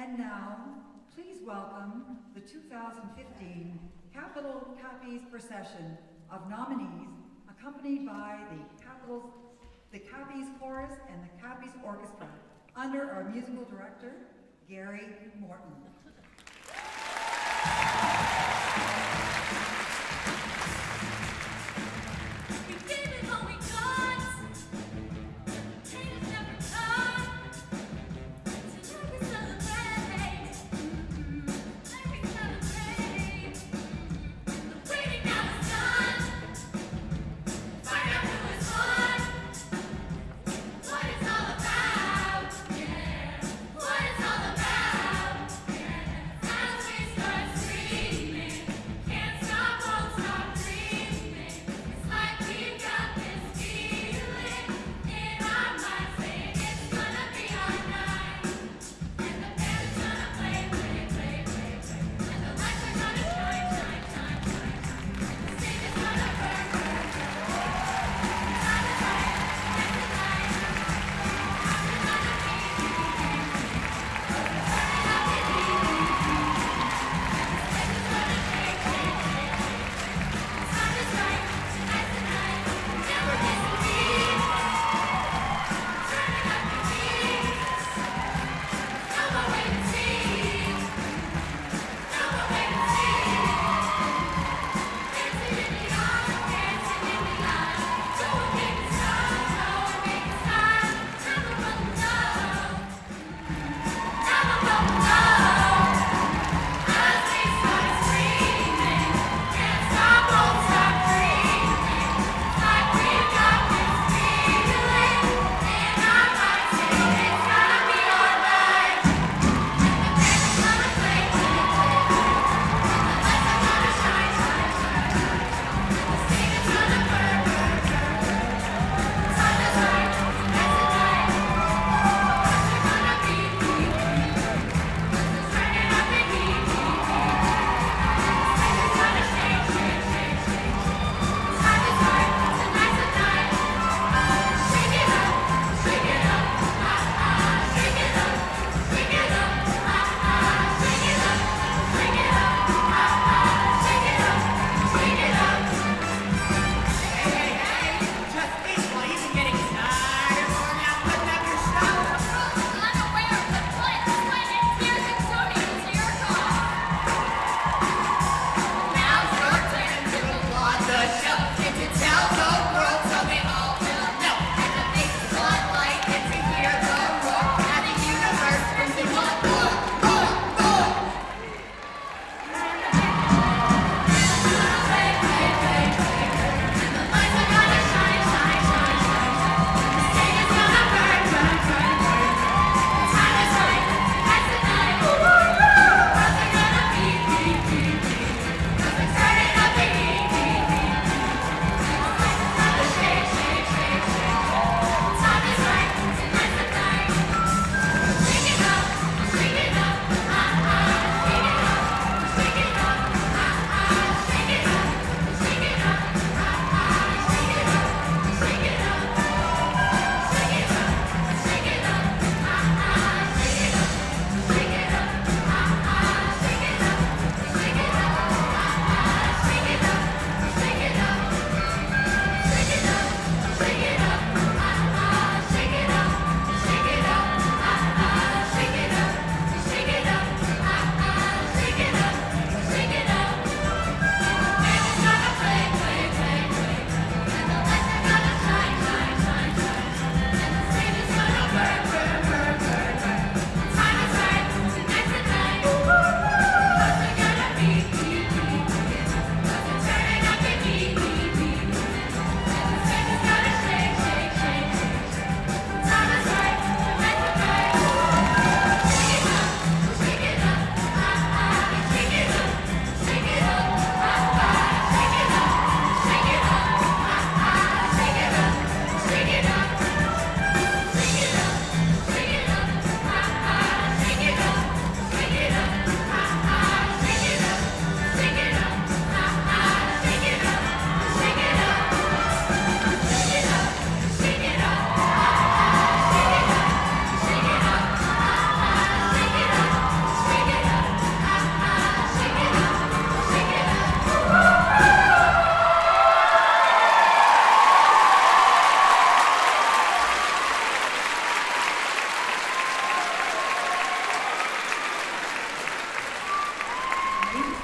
And now, please welcome the 2015 Capital Cappies Procession of nominees, accompanied by the Capitol's, the Cappies Chorus and the Cappies Orchestra, under our musical director, Gary Morton.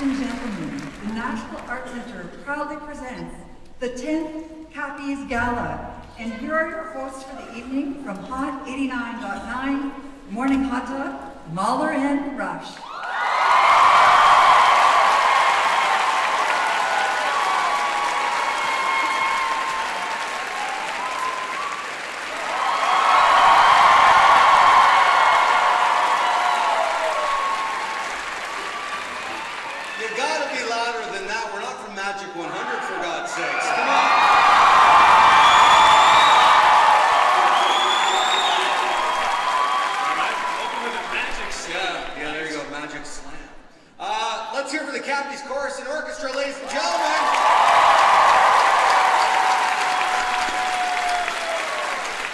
And gentlemen, the National Art Center proudly presents the 10th Cappies Gala. And here are your hosts for the evening from Hot 89.9, Morning Hot Tub, Mauler and Rush. You gotta be louder than that. We're not from Magic 100, for God's sakes. Come on. Open with a magic slam. Yeah, yeah, there you go. Magic Slam. Uh, let's hear for the Cappies Chorus and Orchestra, ladies and gentlemen.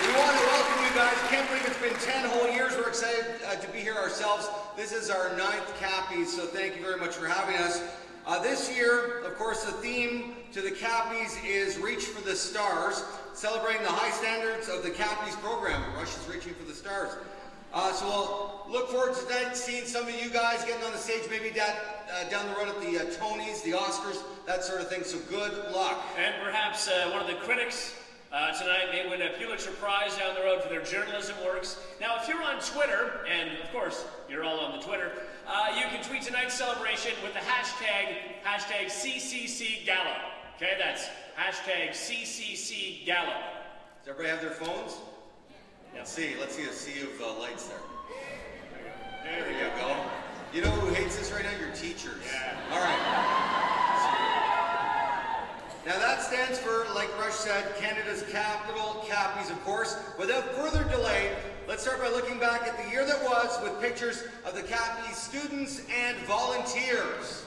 We want to welcome you guys. Can't believe it's been 10 whole years. We're excited uh, to be here ourselves. This is our ninth Cappies, so thank you very much for having us. Uh, this year, of course, the theme to the Cappies is Reach for the Stars, celebrating the high standards of the Cappies program. Rush is reaching for the stars. Uh, so we'll look forward to tonight seeing some of you guys getting on the stage, maybe that, uh, down the road at the uh, Tonys, the Oscars, that sort of thing. So good luck. And perhaps uh, one of the critics uh, tonight may win a Pulitzer Prize down the road for their journalism works. Now, if you're on Twitter, and of course you're all on the Twitter, uh, you can tweet tonight's celebration with the hashtag CCC Gala. Okay, that's hashtag CCC Gala. Does everybody have their phones? Let's see. Let's see a sea of uh, lights there. There you go. You know who hates this right now? Your teachers. Yeah. All right. Now that stands for, like Rush said, Canada's capital, Cappies, of course. Without further delay, let's start by looking back at the year that was with pictures of the Cappies students and volunteers.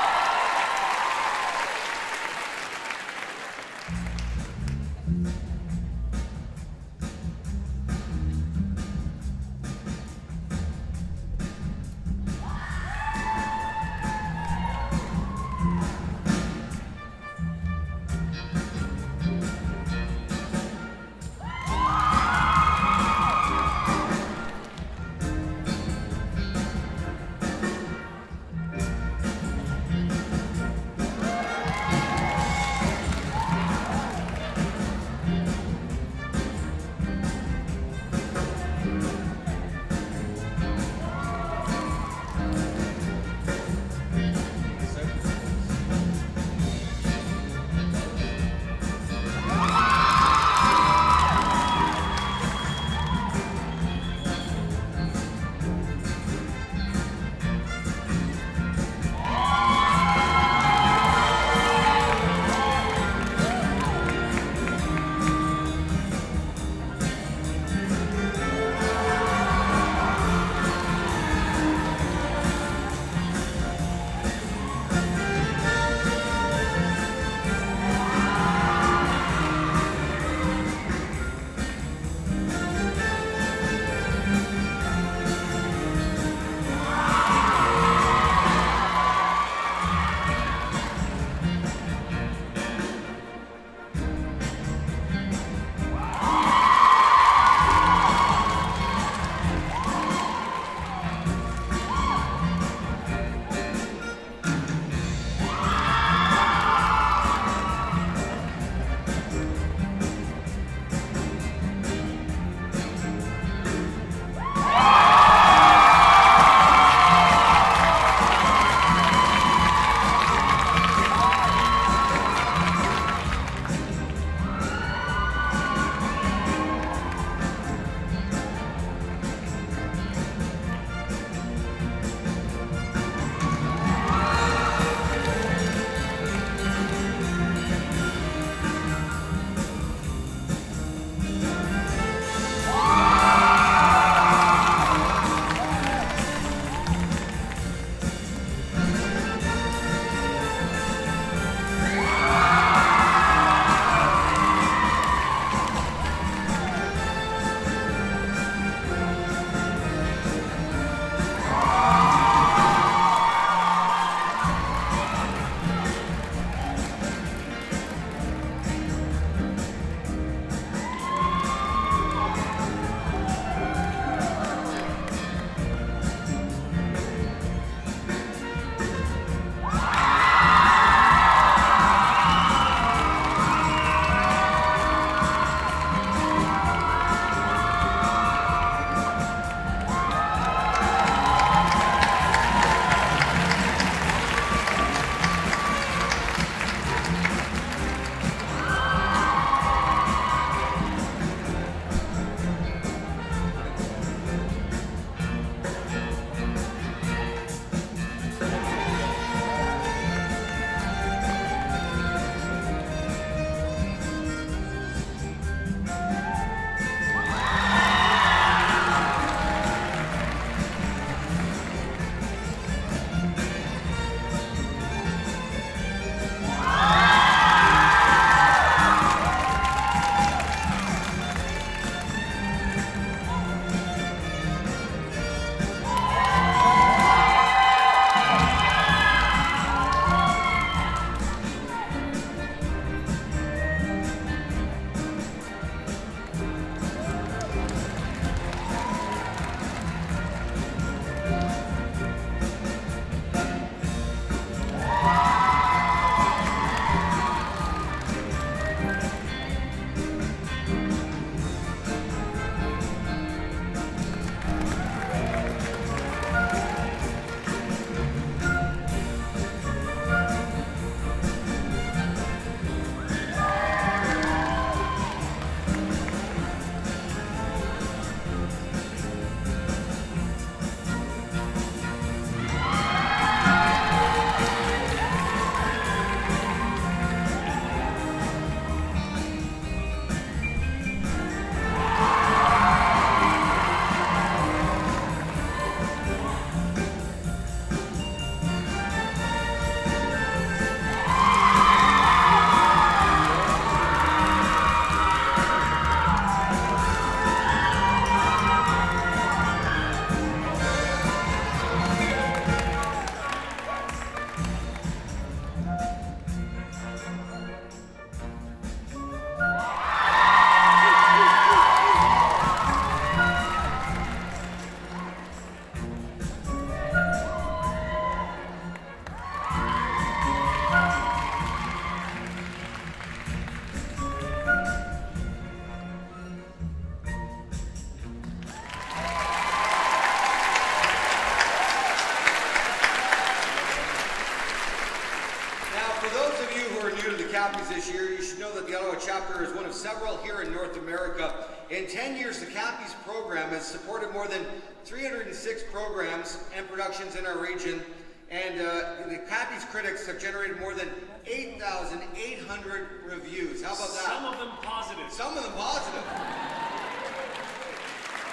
the Ottawa chapter is one of several here in North America. In 10 years, the Cappies program has supported more than 306 programs and productions in our region, and uh, the Cappies critics have generated more than 8,800 reviews. How about that? Some of them positive. Some of them positive.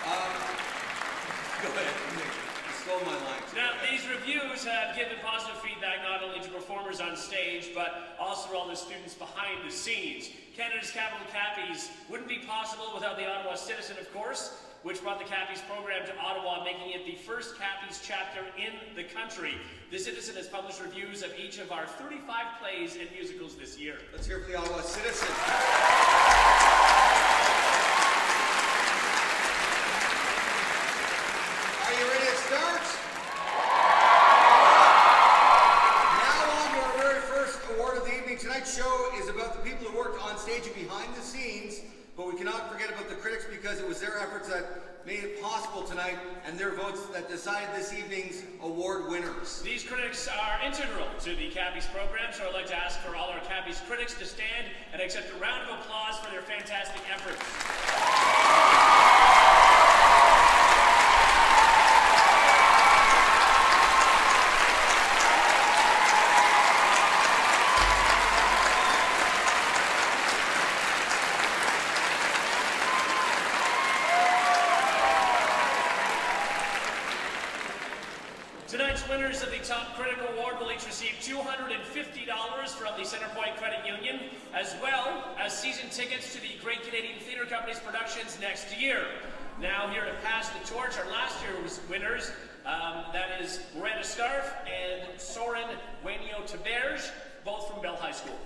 um, go ahead. You stole my line. These reviews have given positive feedback not only to performers on stage, but also all the students behind the scenes. Canada's Capital Cappies wouldn't be possible without the Ottawa Citizen, of course, which brought the Cappies program to Ottawa, making it the first Cappies chapter in the country. The Citizen has published reviews of each of our 35 plays and musicals this year. Let's hear from the Ottawa Citizen. Are you ready to start? Now on to our very first award of the evening. Tonight's show is about the people who worked on stage and behind the scenes, but we cannot forget about the critics because it was their efforts that made it possible tonight and their votes that decided this evening's award winners. These critics are integral to the Cappies program, so I'd like to ask for all our Cappies critics to stand and accept a round of applause for their fantastic efforts. Tonight's winners of the Top Critic Award will each receive $250 from the Centrepoint Credit Union, as well as season tickets to the Great Canadian Theatre Company's productions next year. Now, here to pass the torch, our last year's winners, um, that is Miranda Scarf and Soren Wenio Taberge, both from Bell High School.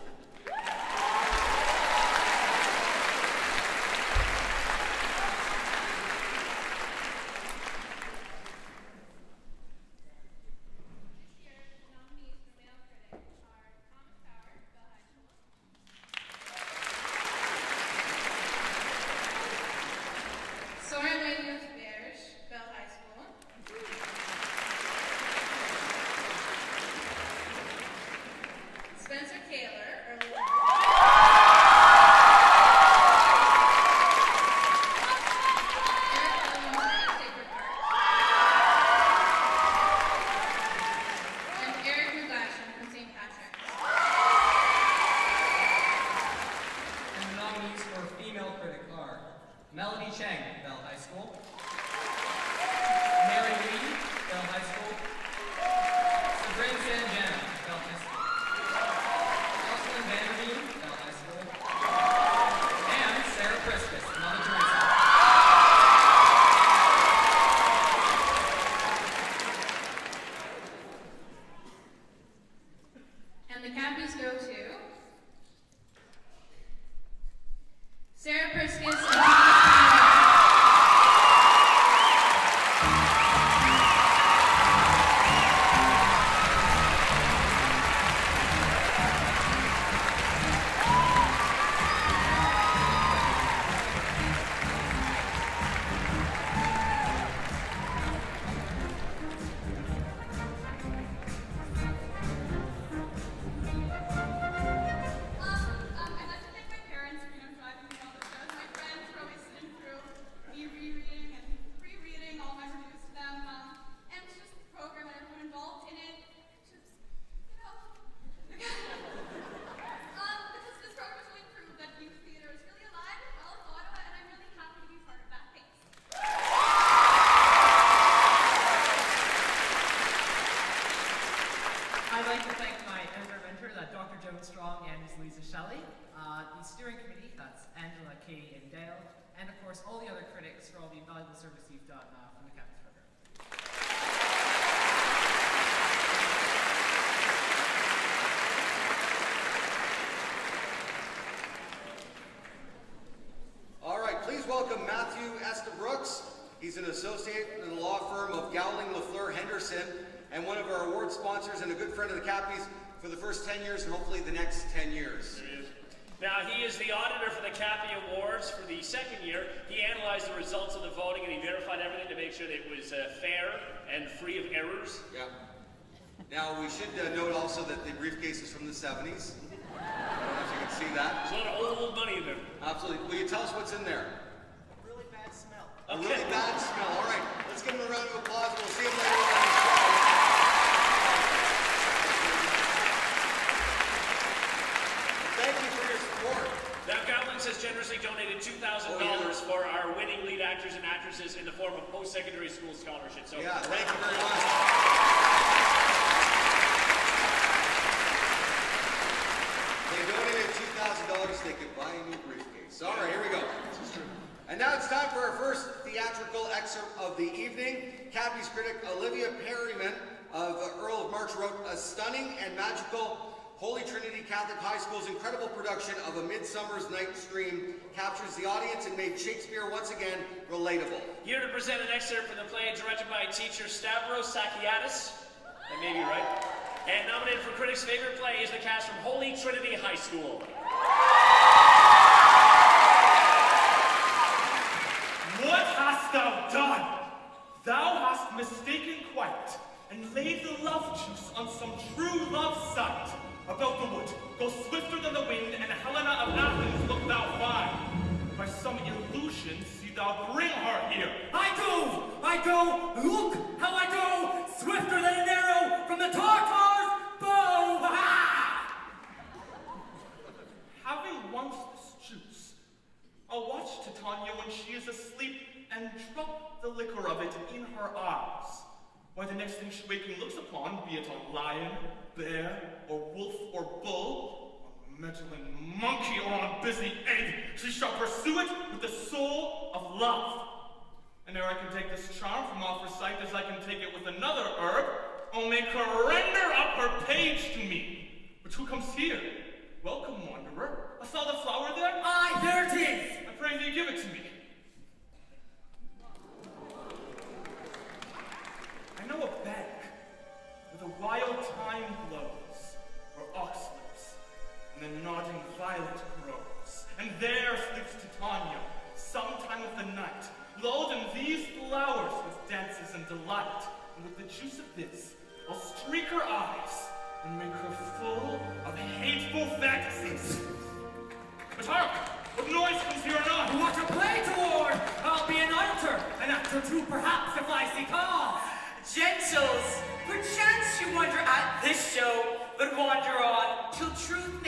Free of errors. Yeah. Now, we should uh, note also that the briefcase is from the 70s. I don't know if you can see that. There's a lot of old money in there. Absolutely. Will you tell us what's in there? A really bad smell. A Okay. really bad smell. All right, let's give him a round of applause. We'll see him later on the show. Thank you for your support. Now, Gowlings has generously donated $2,000 Oh, yeah. for our winning lead actors and actresses in the form of post-secondary school scholarships. So, Yeah, thank you very much. They donated two thousand dollars. They could buy a new briefcase. All right, here we go. And now it's time for our first theatrical excerpt of the evening. Cappy's critic Olivia Perryman of Earl of March wrote a stunning and magical Holy Trinity Catholic High School's incredible production of A Midsummer's Night's Dream captures the audience and made Shakespeare once again relatable. here to present an excerpt from the play directed by teacher Stavros Sakiatis, That may be right. And nominated for critics' favorite play is the cast from Holy Trinity High School. What hast thou done? Thou hast mistaken quite, and laid the love juice on some true love sight. About the wood, go swifter than the wind, and Helena of Athens look thou find. By some illusion see thou bring her here. I go! I go! Look how I go! Swifter than an arrow from the Tartar's bow! Having once this juice, I'll watch Titania when she is asleep and drop the liquor of it in her eyes. Why the next thing she waking looks upon, be it a lion, bear, or wolf, or bull, a meddling monkey or a busy ape, she shall pursue it with the soul of love. And ere I can take this charm from off her sight as I can take it with another herb, I'll make her render up her page to me. But who comes here? Welcome, wanderer. I saw the flower there. Aye, there it is! I pray thee give it to me. Know a bank where the wild thyme blows, where oxlips, and the nodding violet grows. And there sleeps Titania, sometime of the night, lulled in these flowers with dances and delight. And with the juice of this, I'll streak her eyes and make her full of hateful fantasies. But hark! What noise comes here anon? What a play toward! I'll be an actor, an actor too, perhaps, if I see cause. Gentles, perchance you wonder at this show, but wander on till truth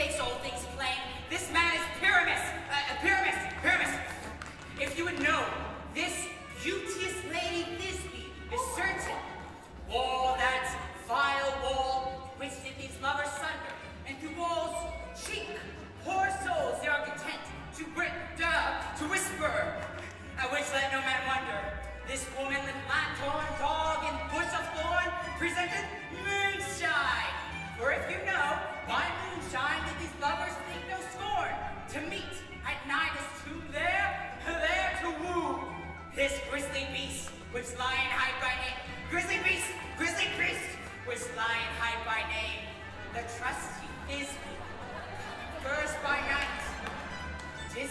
lion hide by name. The trusty Thisbe, first by night, did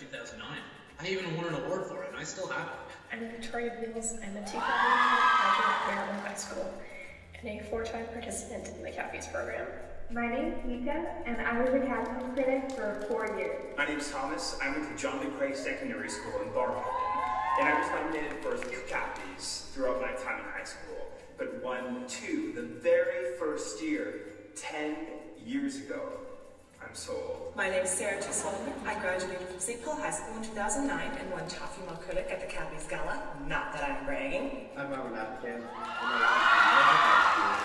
2009. I even won an award for it, and I still have it. I'm Victoria Beals. I'm a 2009 graduate of Maryland High School and a four-time participant in the Cappies program. My name's Mika, and I was a Catholic critic for four years. My name is Thomas. I went to John McCrae Secondary School in Barrhaven, and I was nominated for two Cappies throughout my time in high school, but won two the very first year, 10 years ago. I'm sold. My name is Sarah Tuswaldner. I graduated from St. Paul High School in 2009 and won Top Female Critic at the Cappies Gala. Not that I'm bragging. I'm Robert Appican, and I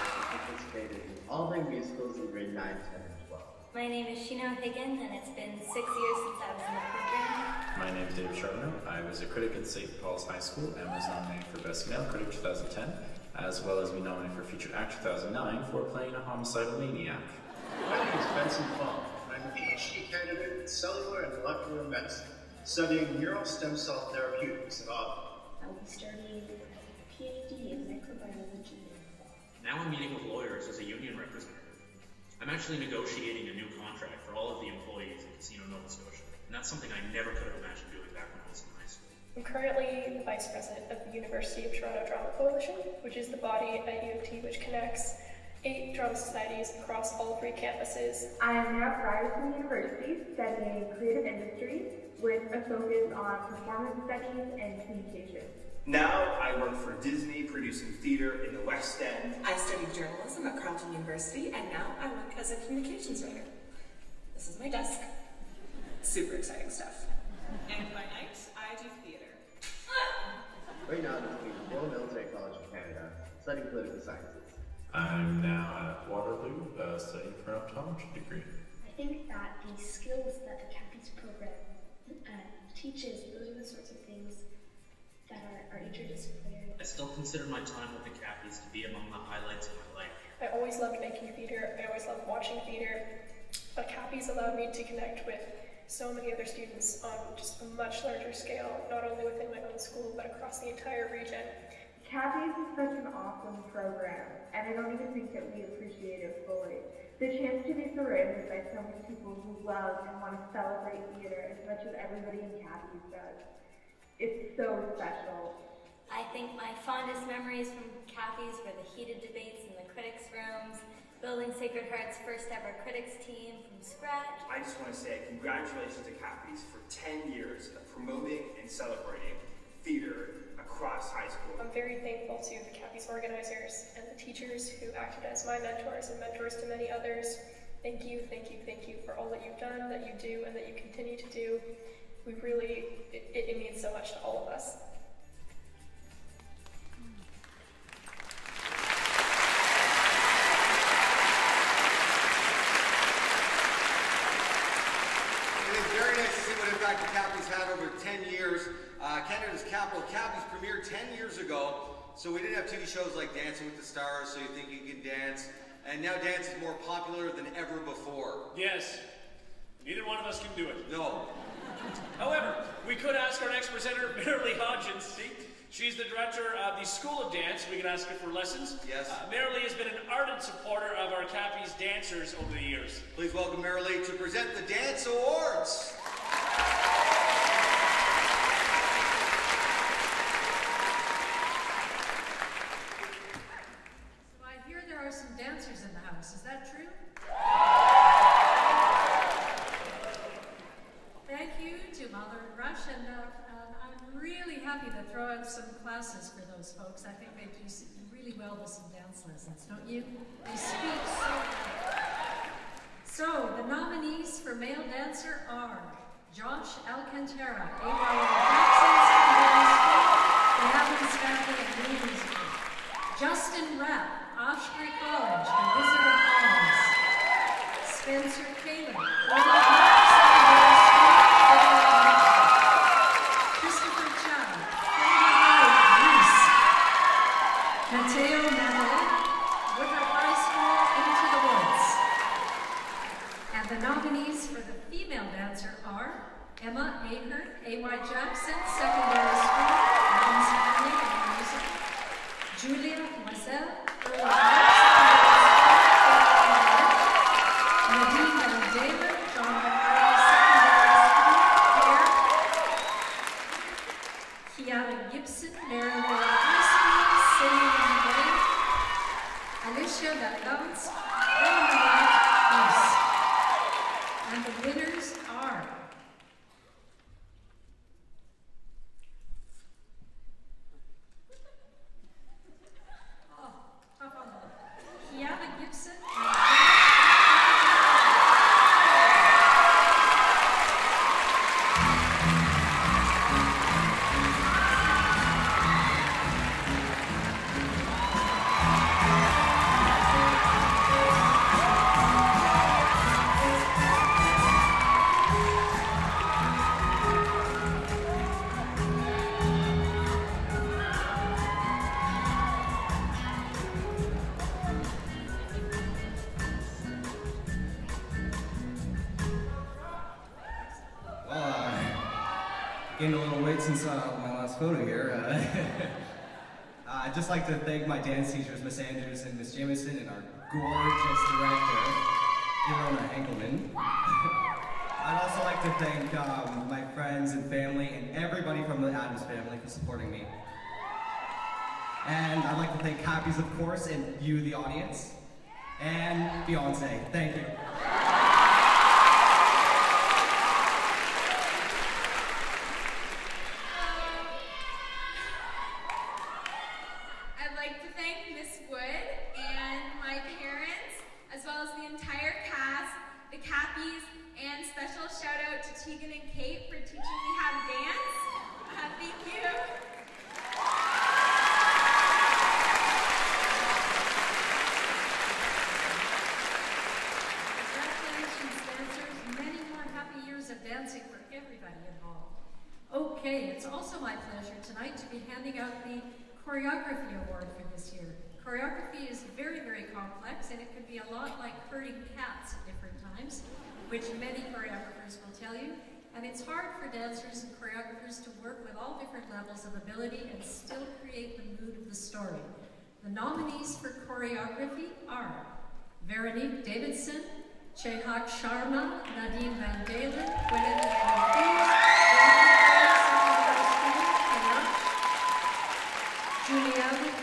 participated in all my musicals in grade 9, 10, and 12. My name is Sheena Higgins, and it's been six years since I was in the program. My name is David Charbonneau. I was a critic at St. Paul's High School and was nominated for Best Male Critic 2010, as well as be nominated for Featured Actor 2009 for playing a homicidal maniac. My name is Benson Fong, I'm a PhD candidate in cellular and molecular medicine, studying neural stem cell therapeutics at Ottawa. I will be studying a PhD in microbiology. Now I'm meeting with lawyers as a union representative. I'm actually negotiating a new contract for all of the employees at Casino Nova Scotia, and that's something I never could have imagined doing back when I was in high school. I'm currently the vice president of the University of Toronto Drama Coalition, which is the body at U of T which connects eight drama societies across all three campuses. I am now at Ryerson University studying creative industry with a focus on performance studies and communication. Now I work for Disney producing theater in the West End. I studied journalism at Carleton University and now I work as a communications writer. This is my desk. Super exciting stuff. And by night, I do theater. Right now, I'm between Royal Military College of Canada, studying political sciences. I'm now at Waterloo uh, studying for an optometry degree. I think that the skills that the Cappies program uh, teaches, those are the sorts of things that are, are interdisciplinary. I still consider my time with the Cappies to be among the highlights of my life. I always loved making theater. I always loved watching theater. But Cappies allowed me to connect with so many other students on just a much larger scale, not only within my own school, but across the entire region. Cappies is such an awesome program, and I don't even think that we appreciate it fully. The chance to be surrounded by so many people who love and want to celebrate theater as much as everybody in Cappies does. It's so special. I think my fondest memories from Cappies were the heated debates in the critics' rooms, building Sacred Heart's first ever critics team from scratch. I just want to say congratulations to Cappies for 10 years of promoting and celebrating theater across high school. I'm very thankful to the Cappies organizers and the teachers who acted as my mentors and mentors to many others. Thank you, thank you, thank you for all that you've done, that you do, and that you continue to do. We really, it, it means so much to all of us. So we didn't have TV shows like Dancing with the Stars, So You Think You Can Dance, and now dance is more popular than ever before. Yes. Neither one of us can do it. No. However, we could ask our next presenter, Marilee Hodgins. See? She's the director of the School of Dance. We can ask her for lessons. Yes. Uh, Marilee has been an ardent supporter of our Cappies dancers over the years. Please welcome Marilee to present the Dance Awards. So I hear there are some dancers in the house. Is that true? Thank you to Mauler and Rush, and uh, uh, I'm really happy to throw out some classes for those folks. I think they do s- really well with some dance lessons, don't you? They speak so well. So, the nominees for male dancer are Josh Alcantara, AYL Jackson Secondary School, the Evans Family and New Musical. Justin Rapp, Osprey College, the Wizard of Oz. Spencer Kaler, Woodland Park Secondary School, Woodland Christopher Chow, Friendly Road, Grease. Mateo Manuel, Woodroffe High School, Into the Woods. And the nominees for the female dancer are Emma Jackson Secondary School, Addams Family and Music. Julia Mazel, Early Nadine Mandela, John McCrae Secondary School. Kiara Gibson, Merivale High School, City Alicia Valance, East. And the winners dance teachers, Miss Andrews and Miss Jameson, and our gorgeous director, Ilona Engelman. I'd also like to thank um, my friends and family and everybody from the Addams family for supporting me. And I'd like to thank Cappies, of course, and you, the audience, and Beyonce. Thank you. choreography award for this year. Choreography is very, very complex, and it could be a lot like herding cats at different times, which many choreographers will tell you. And it's hard for dancers and choreographers to work with all different levels of ability and still create the mood of the story. The nominees for choreography are Veronique Davidson, Chehak Sharma, Nadine Van Dalen, Gwyneth Juliano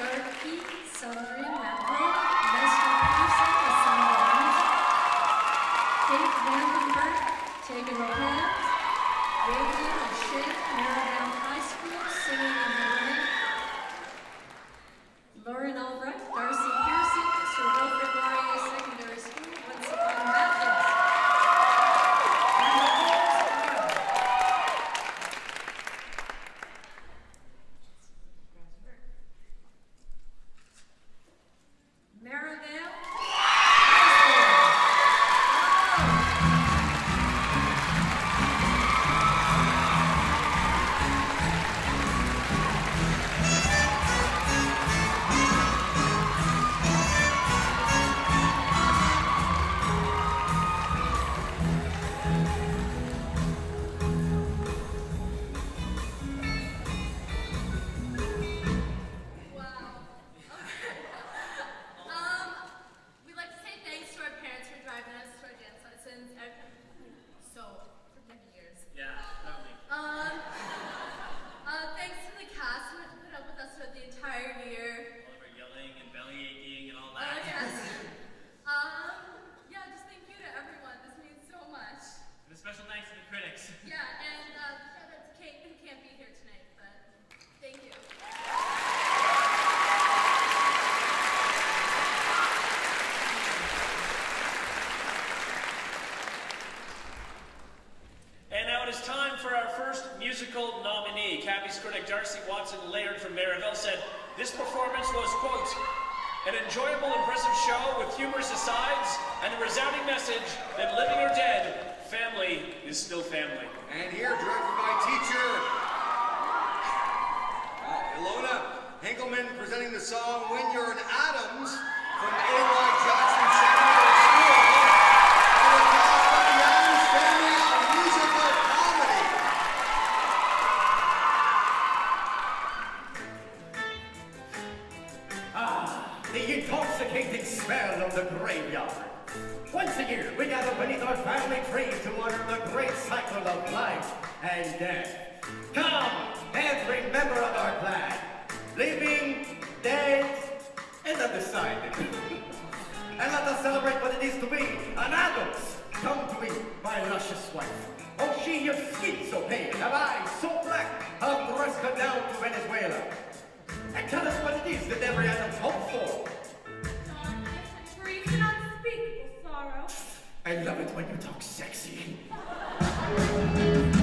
when you talk sexy.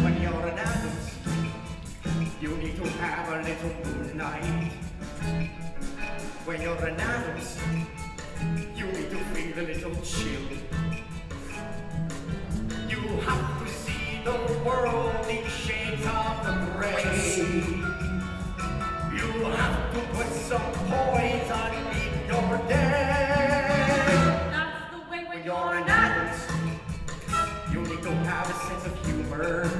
when you're an adult, you need to have a little moonlight. When you're an adult, you need to feel a little chill. You have to see the world in shades of the gray. You have to put some poise. burn.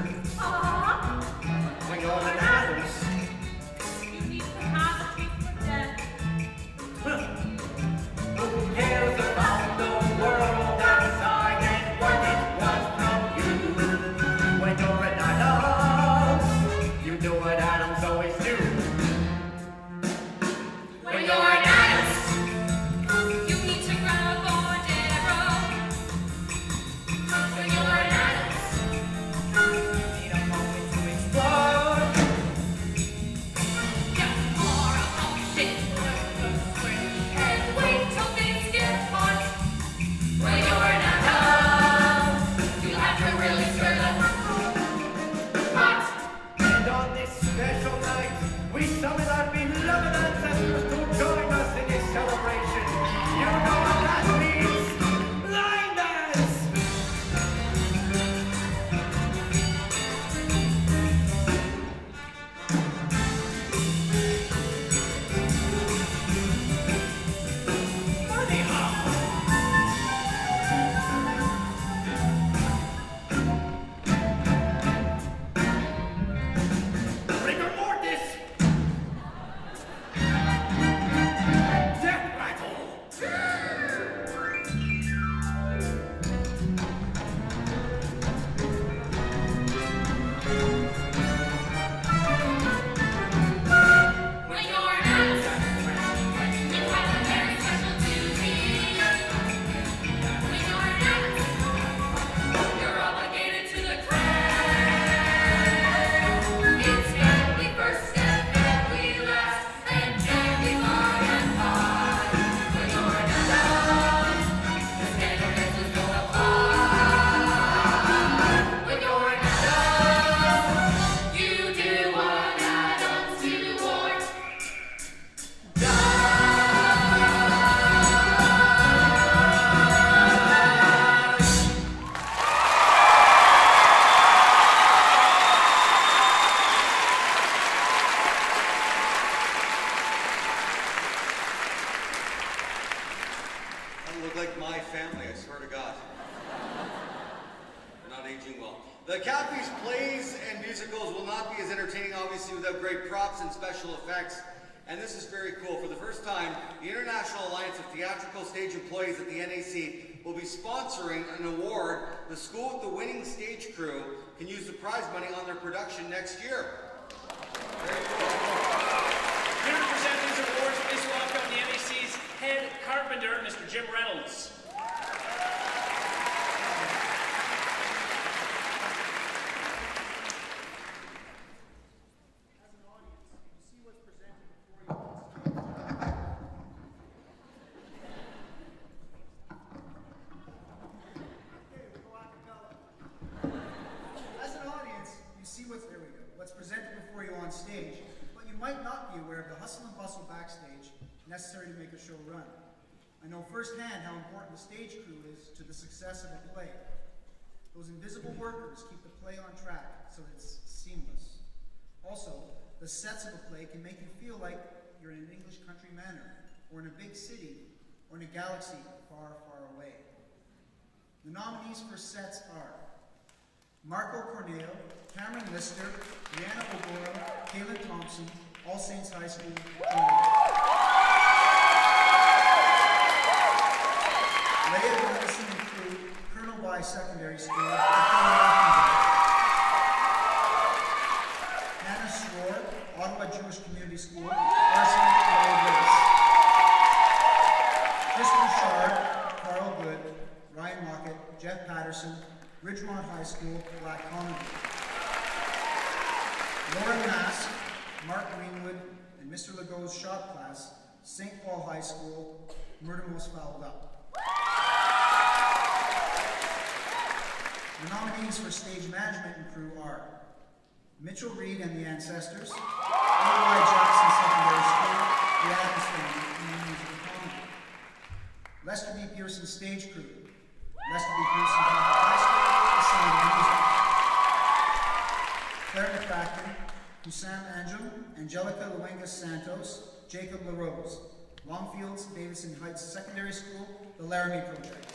Props and special effects. And this is very cool. For the first time, the International Alliance of Theatrical Stage Employees at the NAC will be sponsoring an award. The school with the winning stage crew can use the prize money on their production next year. Here to present these awards, please welcome the NAC's head carpenter, Mr. Jim Reynolds. As an audience, you see what's there we go, what's presented before you on stage, but you might not be aware of the hustle and bustle backstage necessary to make a show run. I know firsthand how important the stage crew is to the success of a play. Those invisible workers keep the play on track so it's seamless. Also, the sets of a play can make you feel like you're in an English country manor, or in a big city, or in a galaxy far, far away. The nominees for sets are Marco Corneo, Cameron Lister, Rihanna O'Gora, Kaylin Thompson, All Saints High School. Leah Wilson and crew, Colonel By Secondary School. Hannah Schroer, Ottawa Jewish Community School, Arson Grace. Chris Bouchard, Carl Good, Ryan Mockett, Jeff Patterson, Ridgemont High School, Black Comedy. Lauren Mask, Mark Greenwood, and Mr. Legault's shop class, St. Paul High School, Murder Most Fouled Up. The nominees for stage management and crew are Mitchell Reed and the Ancestors, A.Y. Jackson Secondary School, the Family, and the Comedy. Lester B. Pearson Stage Crew, Lester B. Pearson Claire McFacton, Hussam Anjum, Angelica Luenga Santos, Jacob LaRose. Longfields Davidson Heights Secondary School, the Laramie Project.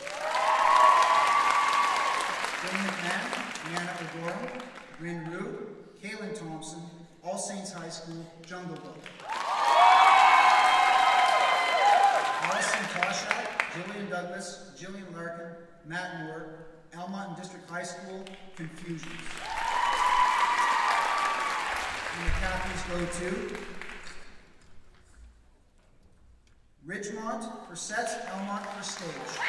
Wayne McMahon, Rihanna O'Gora, Rin Rue, Kaylin Thompson, All Saints High School, Jungle Book. Allison Koshak, Jillian Douglas, Jillian Larkin, Matt Moore, Almonton District High School, Confusions. And the Cappies go to Ridgemont for sets, Almonte for stage.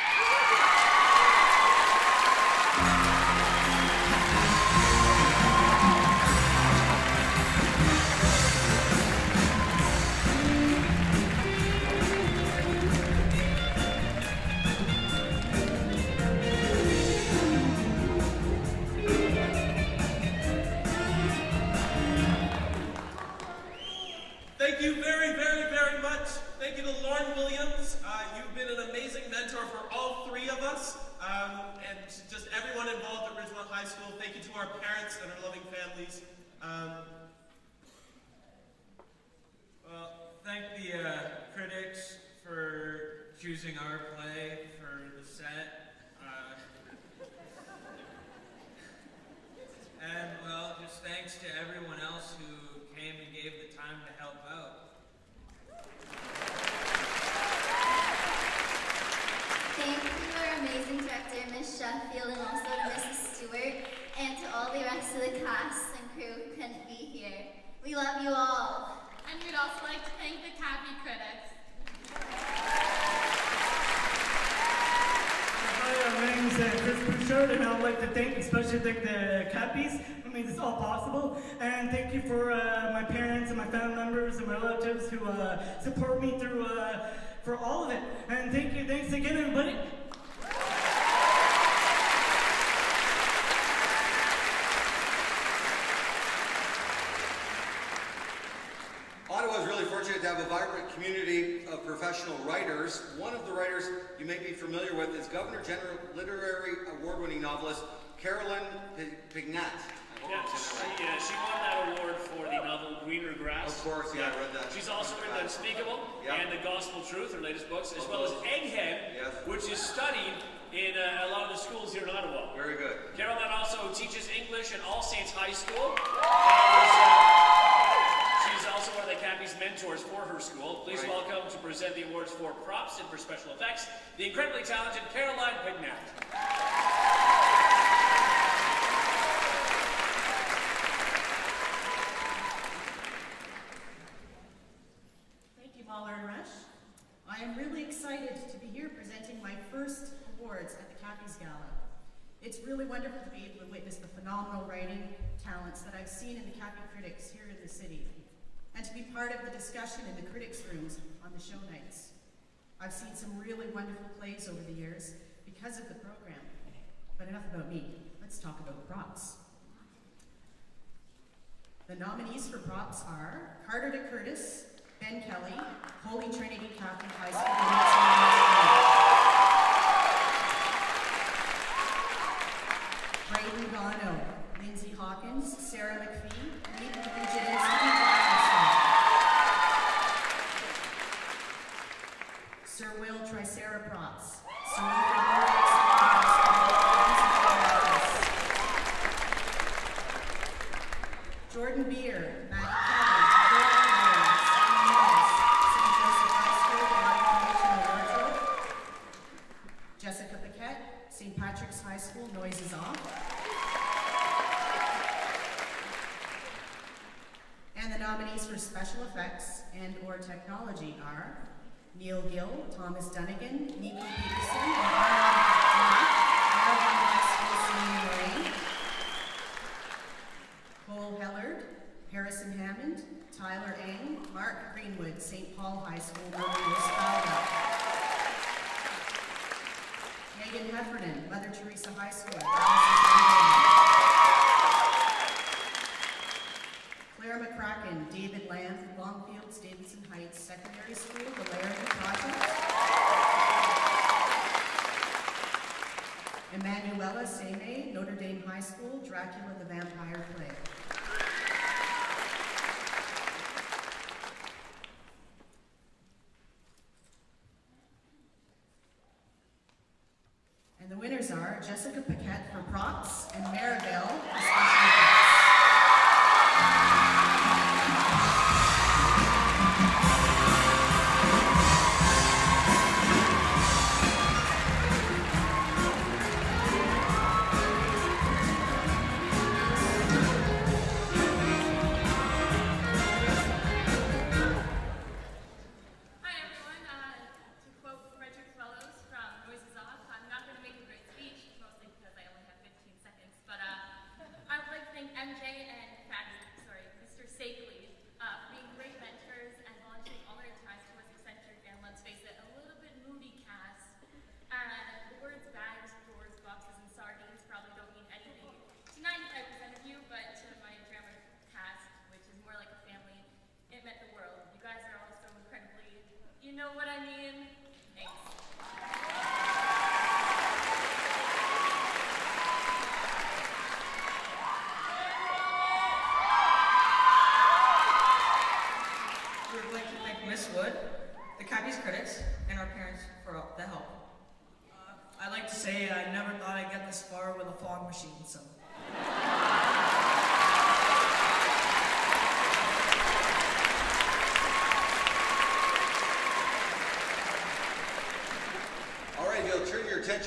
Award-winning novelist Caroline Pignat. Yeah, she, that uh, she won that award for the novel Greener Grass. Of course, yeah, I read that. She's also written Unspeakable Yeah. and The Gospel Truth, her latest books, as Of well as. Egghead, Yes. which is studied in uh, a lot of the schools here in Ottawa. Very good. Caroline also teaches English at All Saints High School. And, she's also one of the Cappies mentors for her school. Please Right. welcome to present the awards for props and for special effects, the incredibly talented Caroline Pignat. Thank you, Mauler and Rush. I am really excited to be here presenting my first awards at the Cappies Gala. It's really wonderful to be able to witness the phenomenal writing talents that I've seen in the Cappy Critics here in the city, and to be part of the discussion in the critics' rooms on the show nights. I've seen some really wonderful plays over the years because of the program. But enough about me. Let's talk about props. The nominees for props are Carter de Curtis, Ben Kelly, Holy Trinity Catholic High School. Braden Gano, Lindsay Hawkins, Sarah McPhee, Meet Collegiate Institute, Rochester. Sir Will Jordan Beer, Matt Kelly, Jessica Paquette, St. Patrick's High School, Noises Off. And the nominees for special effects and or technology are Neil Gill, Thomas Dunnigan, Nikki Peterson. Cole Hellard, Harrison Hammond, Tyler Eng, Mark Greenwood, St. Paul High School. Megan Heffernan, Mother Teresa High School, Claire McCracken, David Lamb, Longfields, Davidson Heights Secondary School, Emanuela Seme, Notre Dame High School, Dracula the Vampire Play. And the winners are Jessica Paquette for props and Maribel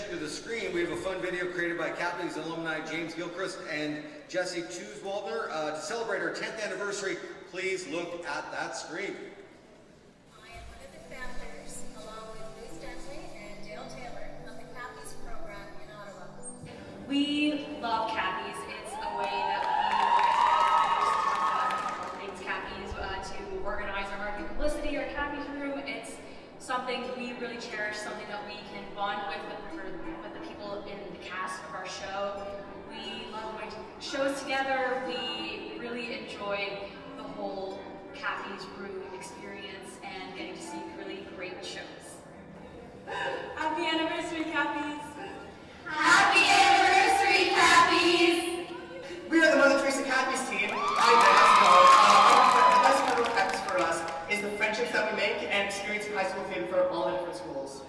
to the screen, we have a fun video created by Cappies alumni James Gilchrist and Jesse Chooswaldner. Uh, to celebrate our 10th anniversary, please look at that screen. Of our show. We love going to shows together. We really enjoy the whole Cappies room experience and getting to see really great shows. Happy anniversary, Cappies! Happy anniversary, Cappies! We are the Mother Teresa Cappies team. I know. Uh, the best part of Cappies for us is the friendships that we make and experiencing high school theater for all the different schools.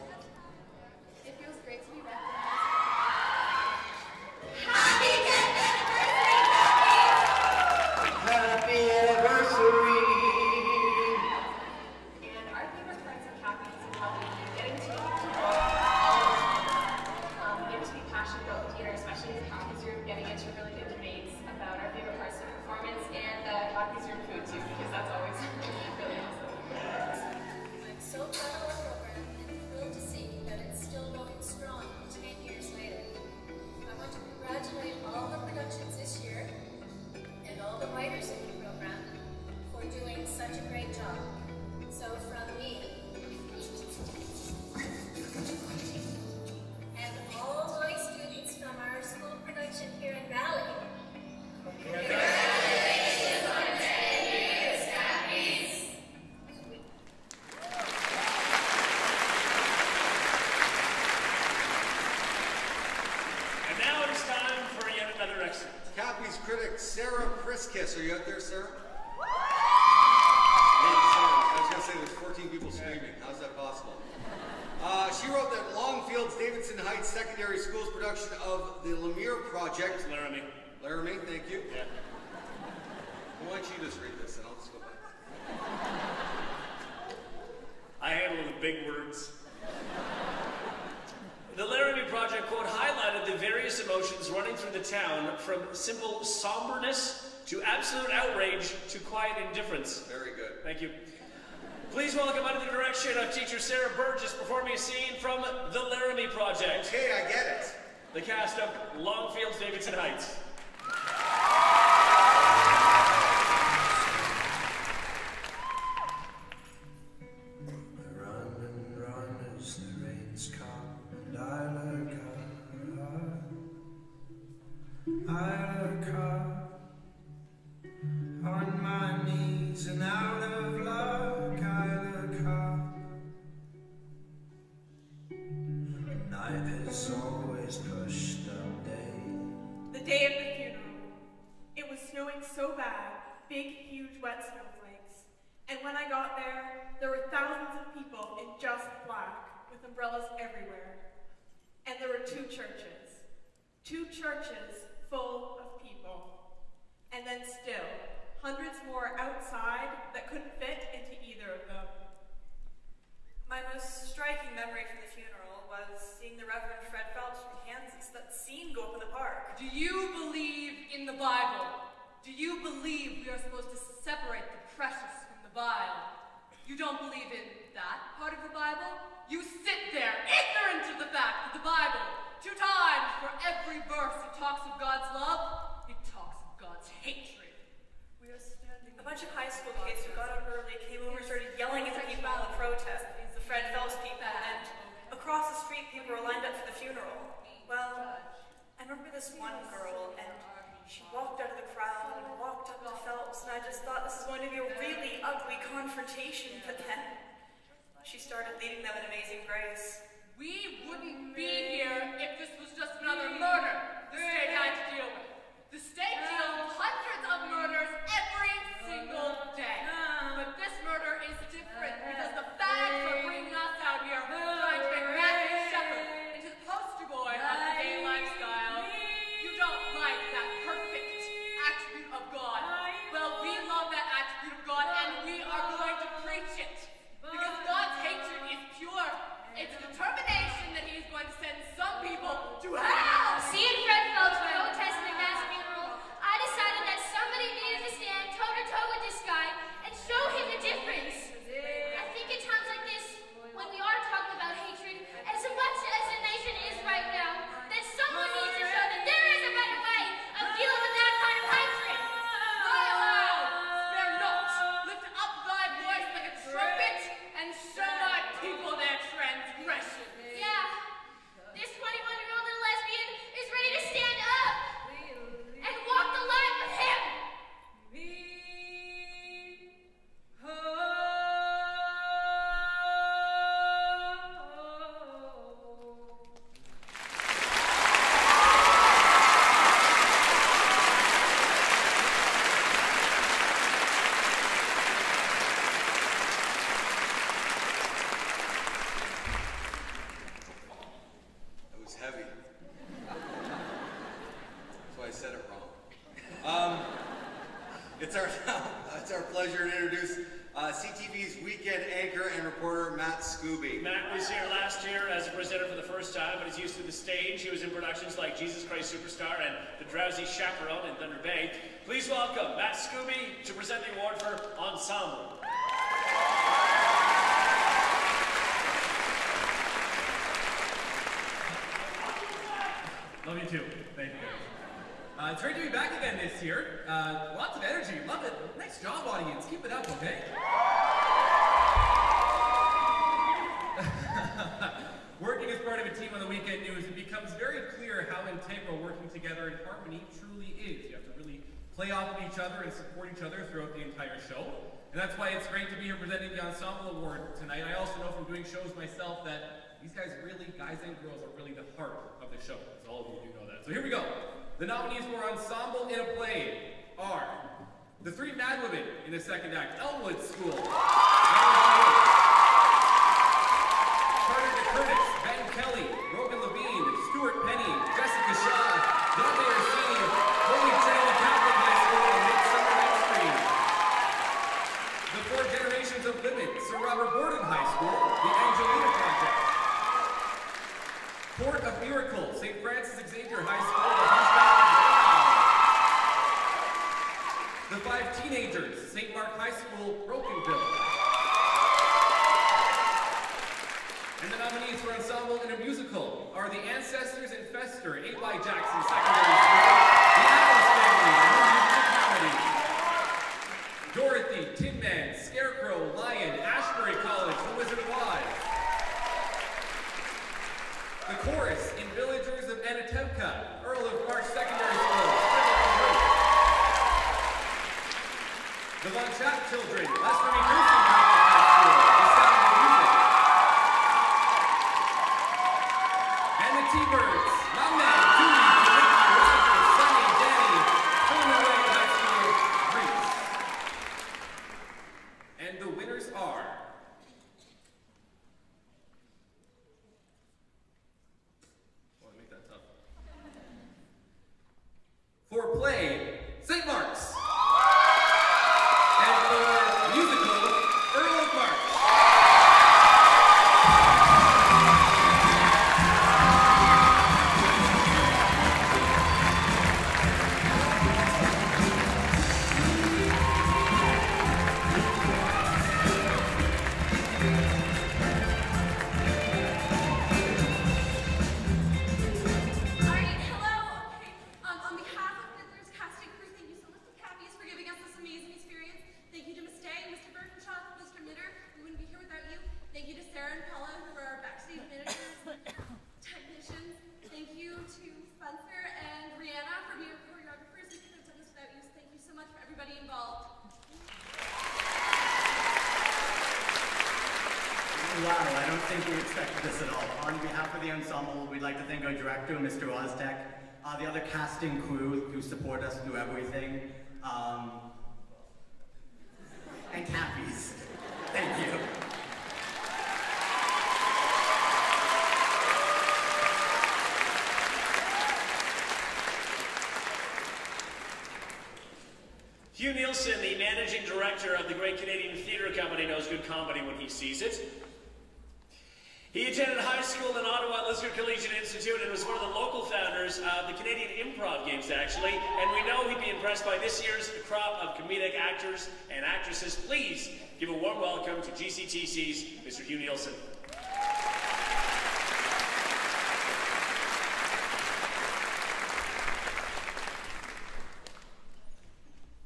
Thank you. Please welcome under the direction of teacher Sarah Burgess performing a scene from The Laramie Project. Okay, I get it. The cast of Longfields Davidson Heights. Run and run as the rains come, and I look up. On my knees and out of luck. I look up. Night is always pushed up day. The day of the funeral. It was snowing so bad, big, huge, wet snowflakes. And when I got there, there were thousands of people in just black, with umbrellas everywhere. And there were two churches. Two churches full of people. And then still, hundreds more outside that couldn't fit into either of them. My most striking memory from the funeral was seeing the Reverend Fred Phelps from Kansas. That scene go up in the park. Do you believe in the Bible? Do you believe we are supposed to separate the precious from the vile? You don't believe in that part of the Bible? You sit there, ignorant of the fact that the Bible, two times for every verse it talks of God's love, it talks of God's hatred. A bunch of high school kids who got up early came over and started yelling at the people in the protest, the Fred Phelps people, and across the street people were lined up for the funeral. Well, I remember this one girl, and she walked out of the crowd and walked up to Phelps, and I just thought this is going to be a really ugly confrontation, but then she started leading them in Amazing Grace. We wouldn't be here if this was just another murder the state had to deal with. The state deals hundreds of murders every single day. ask Scooby to present the award for Ensemble. Love you too. Thank you. Uh, it's great to be back again this year. Uh, lots of energy. Love it. Nice job, audience. Keep it up, okay? Working as part of a team on the weekend news, it becomes very clear how integral working together in harmony play off of each other and support each other throughout the entire show. And that's why it's great to be here presenting the Ensemble Award tonight. I also know from doing shows myself that these guys really, guys and girls, are really the heart of the show. As all of you do know that. So here we go. The nominees for Ensemble in a Play are the three Mad Women in the second act, Elmwood School. expect this at all. On behalf of the ensemble, we'd like to thank our director, Mr. Oztek, uh, the other casting crew who support us through everything. Um, He attended high school in Ottawa at Lisgar Collegiate Institute and was one of the local founders of the Canadian Improv Games, actually. And we know he'd be impressed by this year's crop of comedic actors and actresses. Please give a warm welcome to GCTC's Mr. Hugh Nielsen.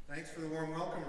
Thanks for the warm welcome,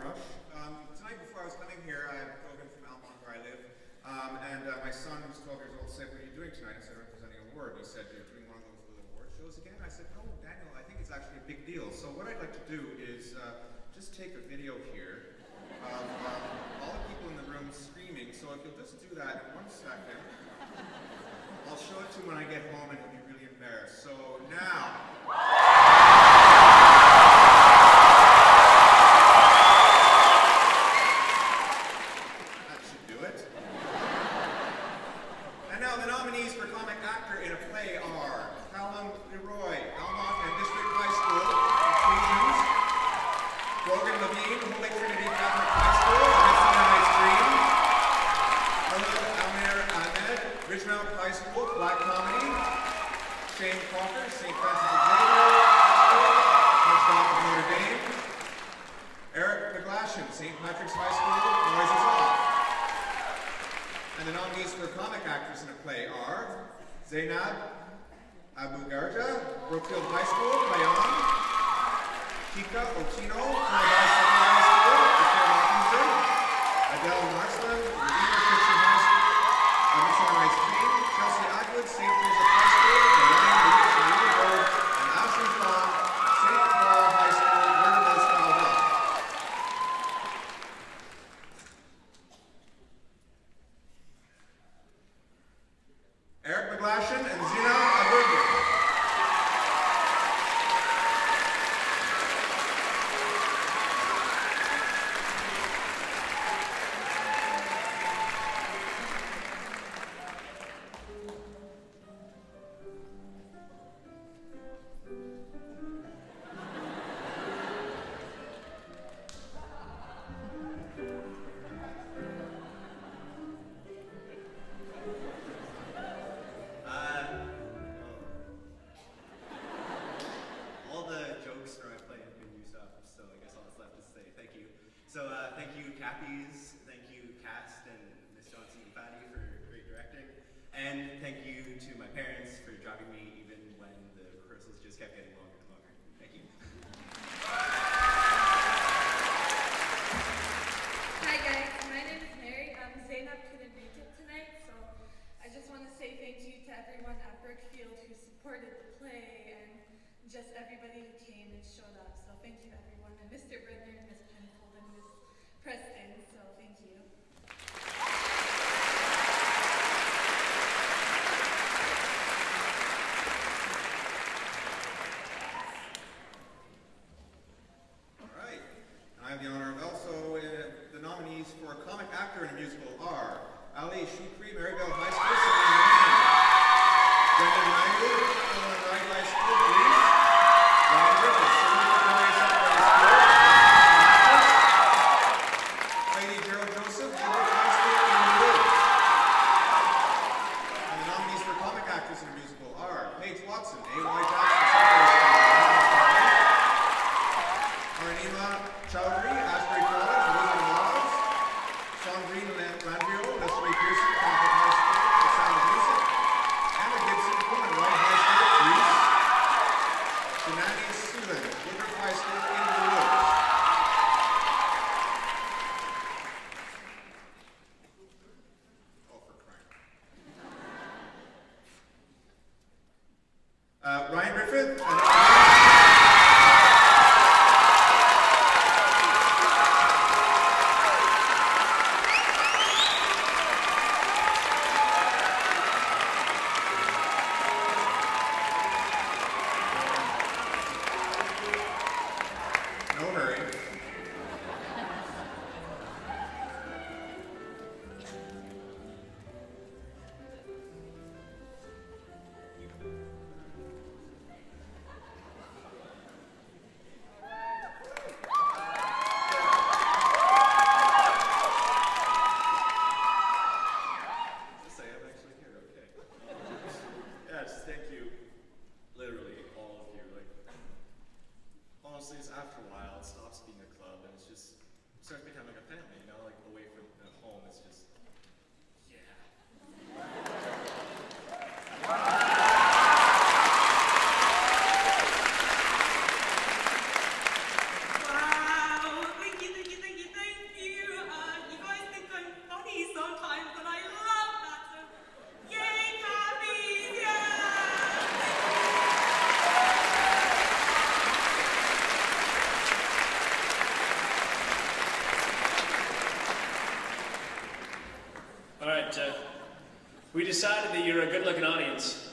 we decided that you're a good-looking audience,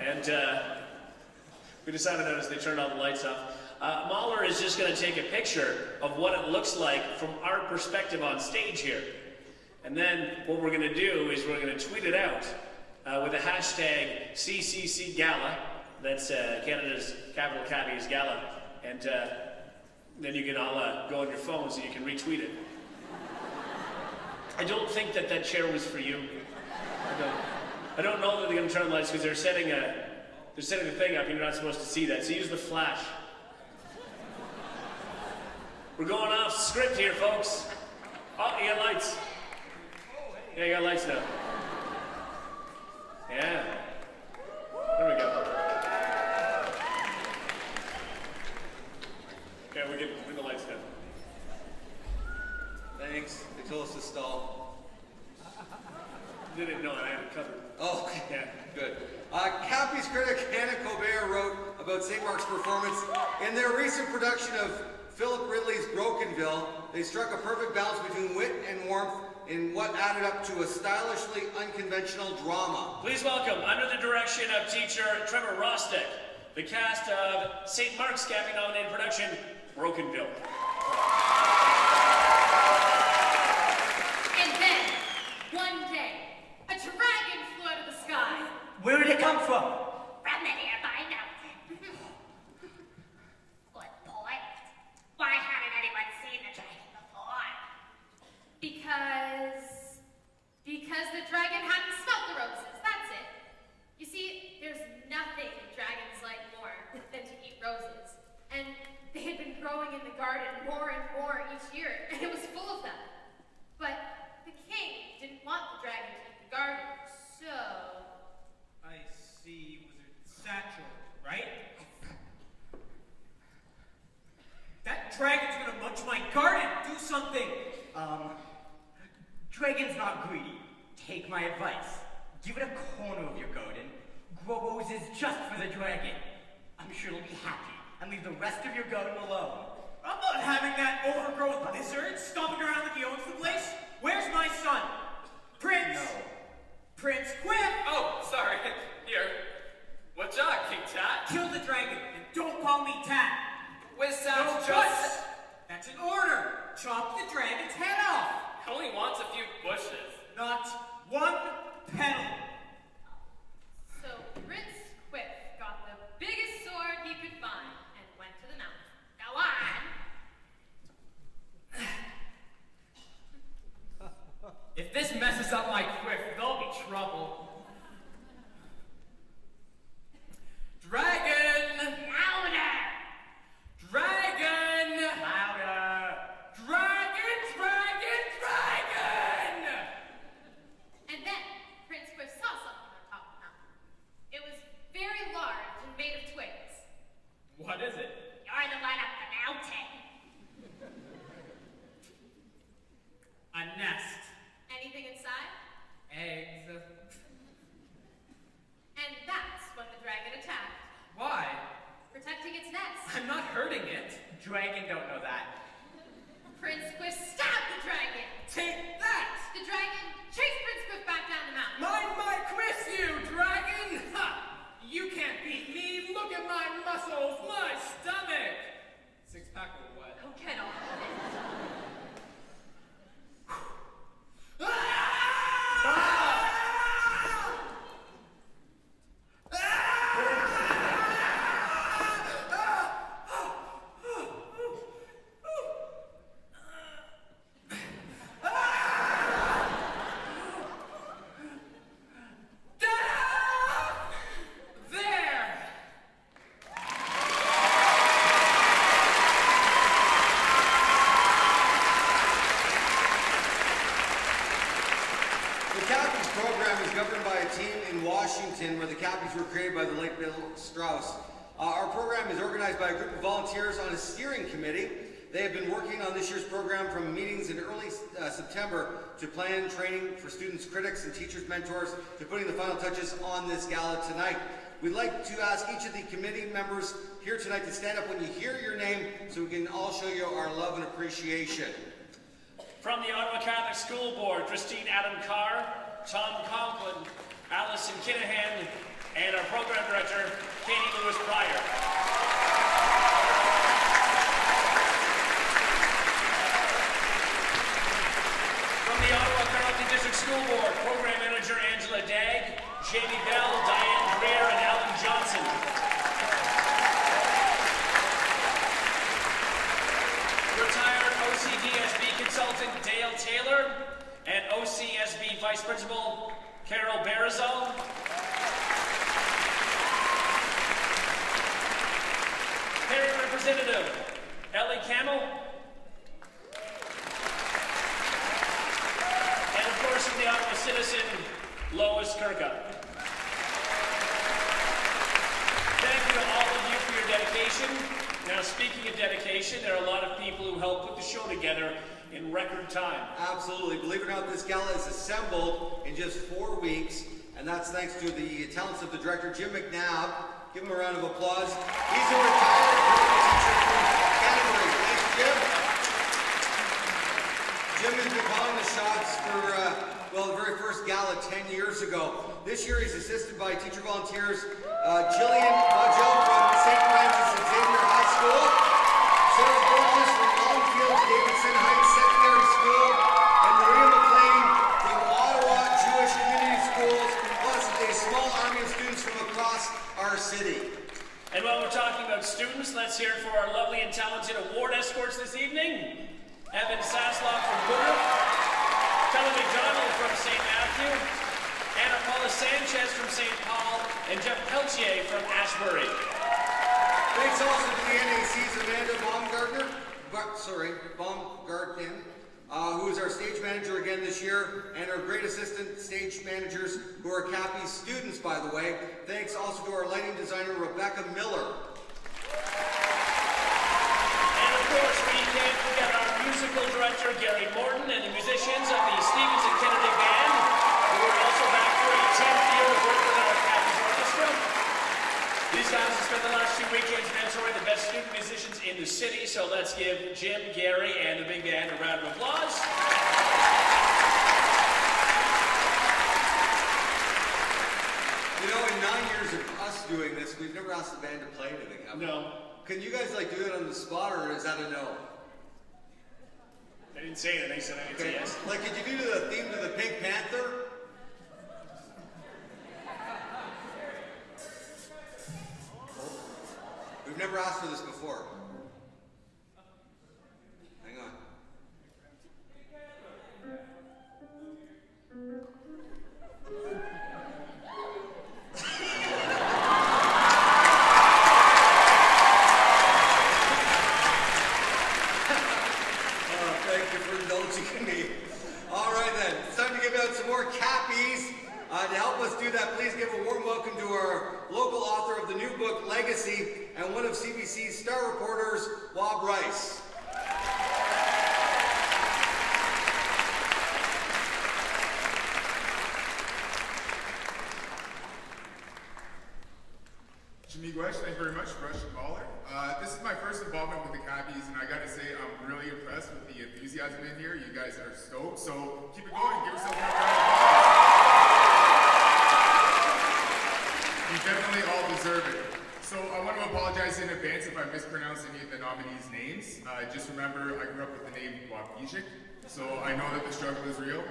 and uh, we decided that as they turned all the lights off. Uh, Mauler is just going to take a picture of what it looks like from our perspective on stage here. And then what we're going to do is we're going to tweet it out uh, with the hashtag CCC Gala. That's uh, Canada's Capital Cappies Gala. And uh, then you can all uh, go on your phones and you can retweet it. I don't think that that chair was for you. I don't, know that they're going to turn the lights because they're setting a they're setting the thing up and you're not supposed to see that. So use the flash. We're going off script here, folks. Oh, you got lights. Yeah, you got lights now. Yeah. There we go. Okay, we get bring the lights down. Thanks. They told us to stall. They didn't know I had it covered. Oh, yeah, good. Uh, Cappy's critic Hannah Colbert wrote about St. Mark's performance. In their recent production of Philip Ridley's Brokenville, they struck a perfect balance between wit and warmth in what added up to a stylishly unconventional drama. Please welcome, under the direction of teacher Trevor Rostick, the cast of St. Mark's Cappy nominated production, Brokenville. And then, one day, a dragon flew out of the sky. Where did it come from? From Because the dragon hadn't smelt the roses, that's it. You see, there's nothing dragons like more than to eat roses. And they had been growing in the garden more and more each year, and it was full of them. But the king didn't want the dragon to eat the garden, so... I see, Wizard Satchel, right? That dragon's gonna munch my garden! Do something! Um, not greedy. Take my advice. Give it a corner of your garden. Grow roses just for the dragon. I'm sure it'll be happy and leave the rest of your garden alone. I'm not having that overgrowth lizard stomping around like he owns the place. Where's my son? Prince! Prince Quip! Oh, sorry. Here. What's up, King Tat? Kill the dragon and don't call me Tat. Whiz sounds no just- That's an order. Chop the dragon's head off. Only wants a few bushes. Not one petal. So Prince Quip got the biggest sword he could find and went to the mountain. Go on! If this messes up my quiff, there'll be trouble. Dragon! Louder! Dragon! Louder! Dragon! Dragon! Dragon! And then Prince Quip saw something on top of the mountain. It was very large and made of twigs. What is it? You're the one up the mountain. A nest. Anything inside? Eggs. And that's when the dragon attacked, Why? protecting its nest. I'm not hurting it. Dragon don't know that. Prince Quip stabbed the dragon. Take that! The dragon chased Prince Quip back down the mountain. Mind my quiz, you dragon! Ha! You can't beat me! Look at my muscles, my stomach! Six pack or what? Oh, get off of it. There! The Cappies program is governed by a team in Washington where the Cappies were created by the late Bill Strauss. Uh, our program is organized by a group of volunteers on a steering committee. They have been working on this year's program from meetings in early uh, September to plan training for students, critics, and teachers, mentors to putting the final touches on this gala tonight. We'd like to ask each of the committee members here tonight to stand up when you hear your name so we can all show you our love and appreciation. From the Ottawa Catholic School Board, Christine Adam Carr, Tom Conklin, Allison Kinahan, and our program director, Katie Lewis Pryor. From the Ottawa Carleton District School Board, program manager Angela Dagg, Jamie Bell, Diane Greer, and Alan Johnson. Retired OCDSB consultant Dale Taylor and OCSB Vice Principal Carol Barazal. Parent Representative Ellie Camel. And of course, from the Ottawa Citizen, Lois Kirka. Thank you to all of you for your dedication. Now, speaking of dedication, there are a lot of people who helped put the show together in record time. Absolutely. Believe it or not, this gala is assembled in just four weeks, and that's thanks to the talents of the director, Jim McNabb. Give him a round of applause. He's a retired teacher from Canterbury. Thanks, Jim. Jim has been calling the shots for, uh, well, the very first gala 10 years ago. This year he's assisted by teacher volunteers uh, Jillian Budgell from St. Francis Xavier High School, Sarah Burgess from Longfields Davidson Heights Secondary School, and Maria McLean from Ottawa Jewish Community Schools, plus a small army of students from across our city. And while we're talking about students, let's hear for our lovely and talented award escorts this evening. Evan Sasloff from Woodroffe, Kelly McDonald from St. Matthew, Anna Paula Sanchez from St. Paul, and Jeff Peltier from Ashbury. Thanks also to the NAC's Amanda Baumgartner, but, sorry, Baumgarten, uh, who is our stage manager again this year, and our great assistant stage managers, who are Cappy's students, by the way. Thanks also to our lighting designer, Rebecca Miller. Course, we can't forget our music musical director Gary Morton, and the musicians of the Stevens and Kennedy Band, who are also back for a 10th year of work with our Academy Orchestra. These guys have spent the last two weekends mentoring the best student musicians in the city, so let's give Jim, Gary, and the big band a round of applause. You know, in nine years of us doing this, we've never asked the band to play anything, have we? No. Can you guys like do it on the spot, or is that a no? They didn't say anything, They said I didn't say yes. Like, could you do the theme to the Pink Panther? We've never asked for this before. Hang on. Oh, thank you for indulging me. All right then, it's time to give out some more cappies. Uh, to help us do that, please give a warm welcome to our local author of the new book, Legacy, and one of CBC's star reporters, Waub Rice. Shamigwesh, thank you very much, Rush and Mauler. Uh, this is my first involvement with the Cappies, and I gotta say, I'm really impressed with the enthusiasm in here. You guys are stoked, so keep it going. Give yourself a round. You definitely all deserve it. So I want to apologize in advance if I mispronounce any of the nominees' names. Uh, just remember, I grew up with the name Waubgeshig, so I know that the struggle is real.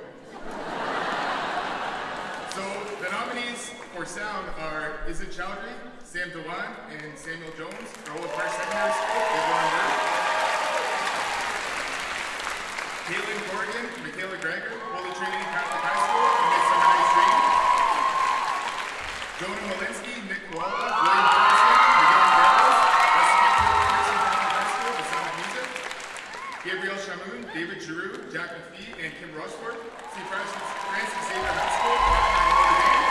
So the nominees for sound are Is it Chowdhury, Sam Dewan, and Samuel Jones for Old Park Secondary School. Caitlin Corrigan, Michaela Greger, Holy Trinity Catholic High School, and Midsummer Night's Dream. Jonah Malinsky, Nick Koala, William Ferguson, Miguel Barros, Lester Pearson Catholic High School, The Sound of Music. Gabriel Shamoun, David Giroux, Jack McPhee, and Kim Rushford, St. Francis, Francis Xavier High School, Notre Dame.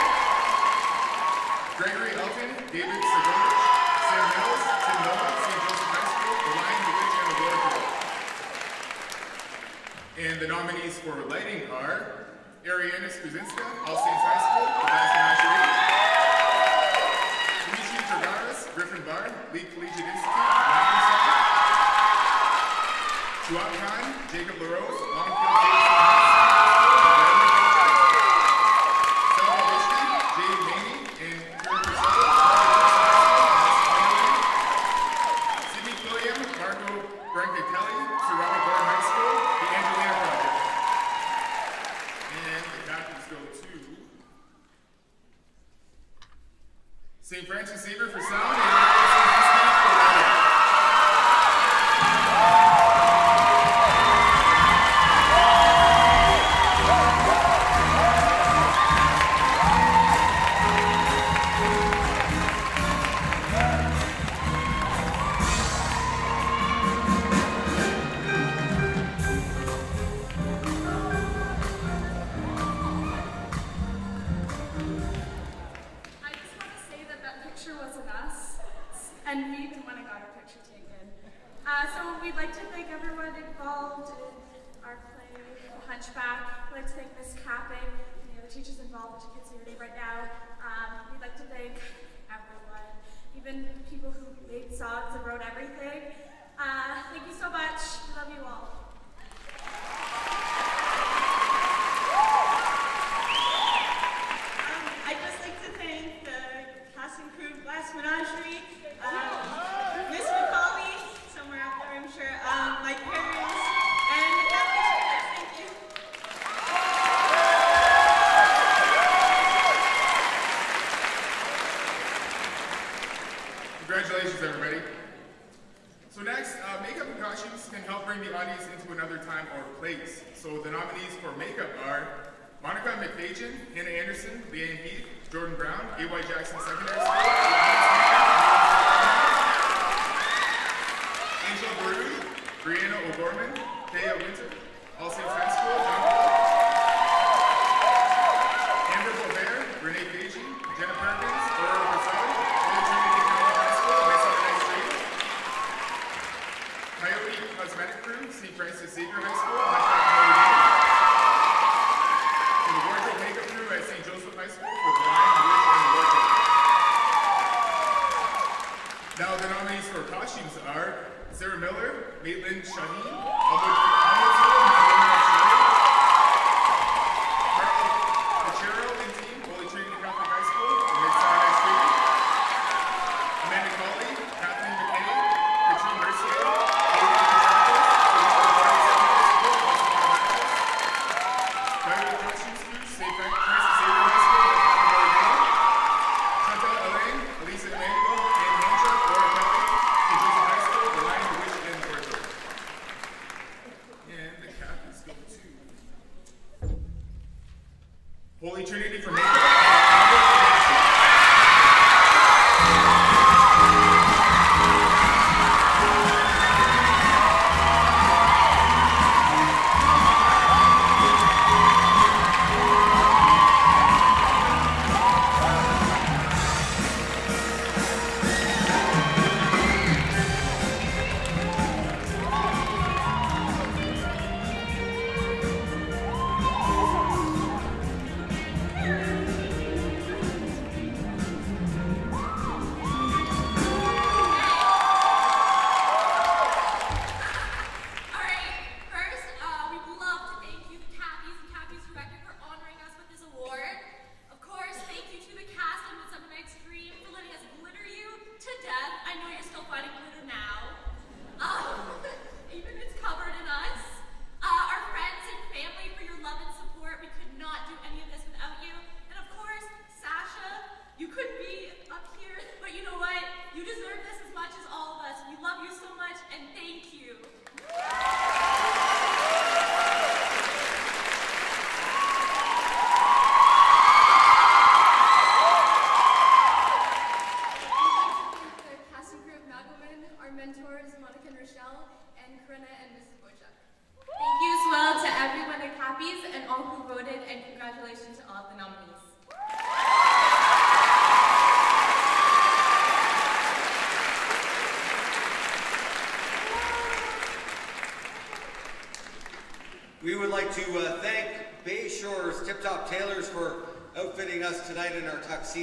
Gregory Elton, David Sagovich, Sam Mills, Tim Noah, St. Joseph High School, The Lion, the Witch, and the Waterfall. And the nominees for lighting are Ariana Skuzinska, All Saints High School,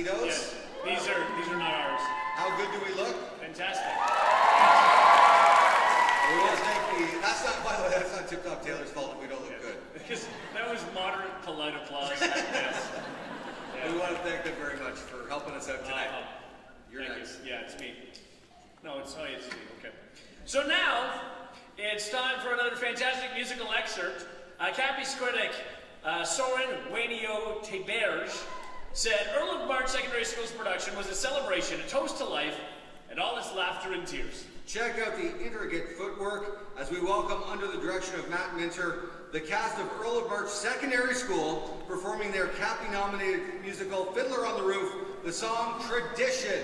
tuxedos. Academy nominated musical Fiddler on the Roof, the song Tradition.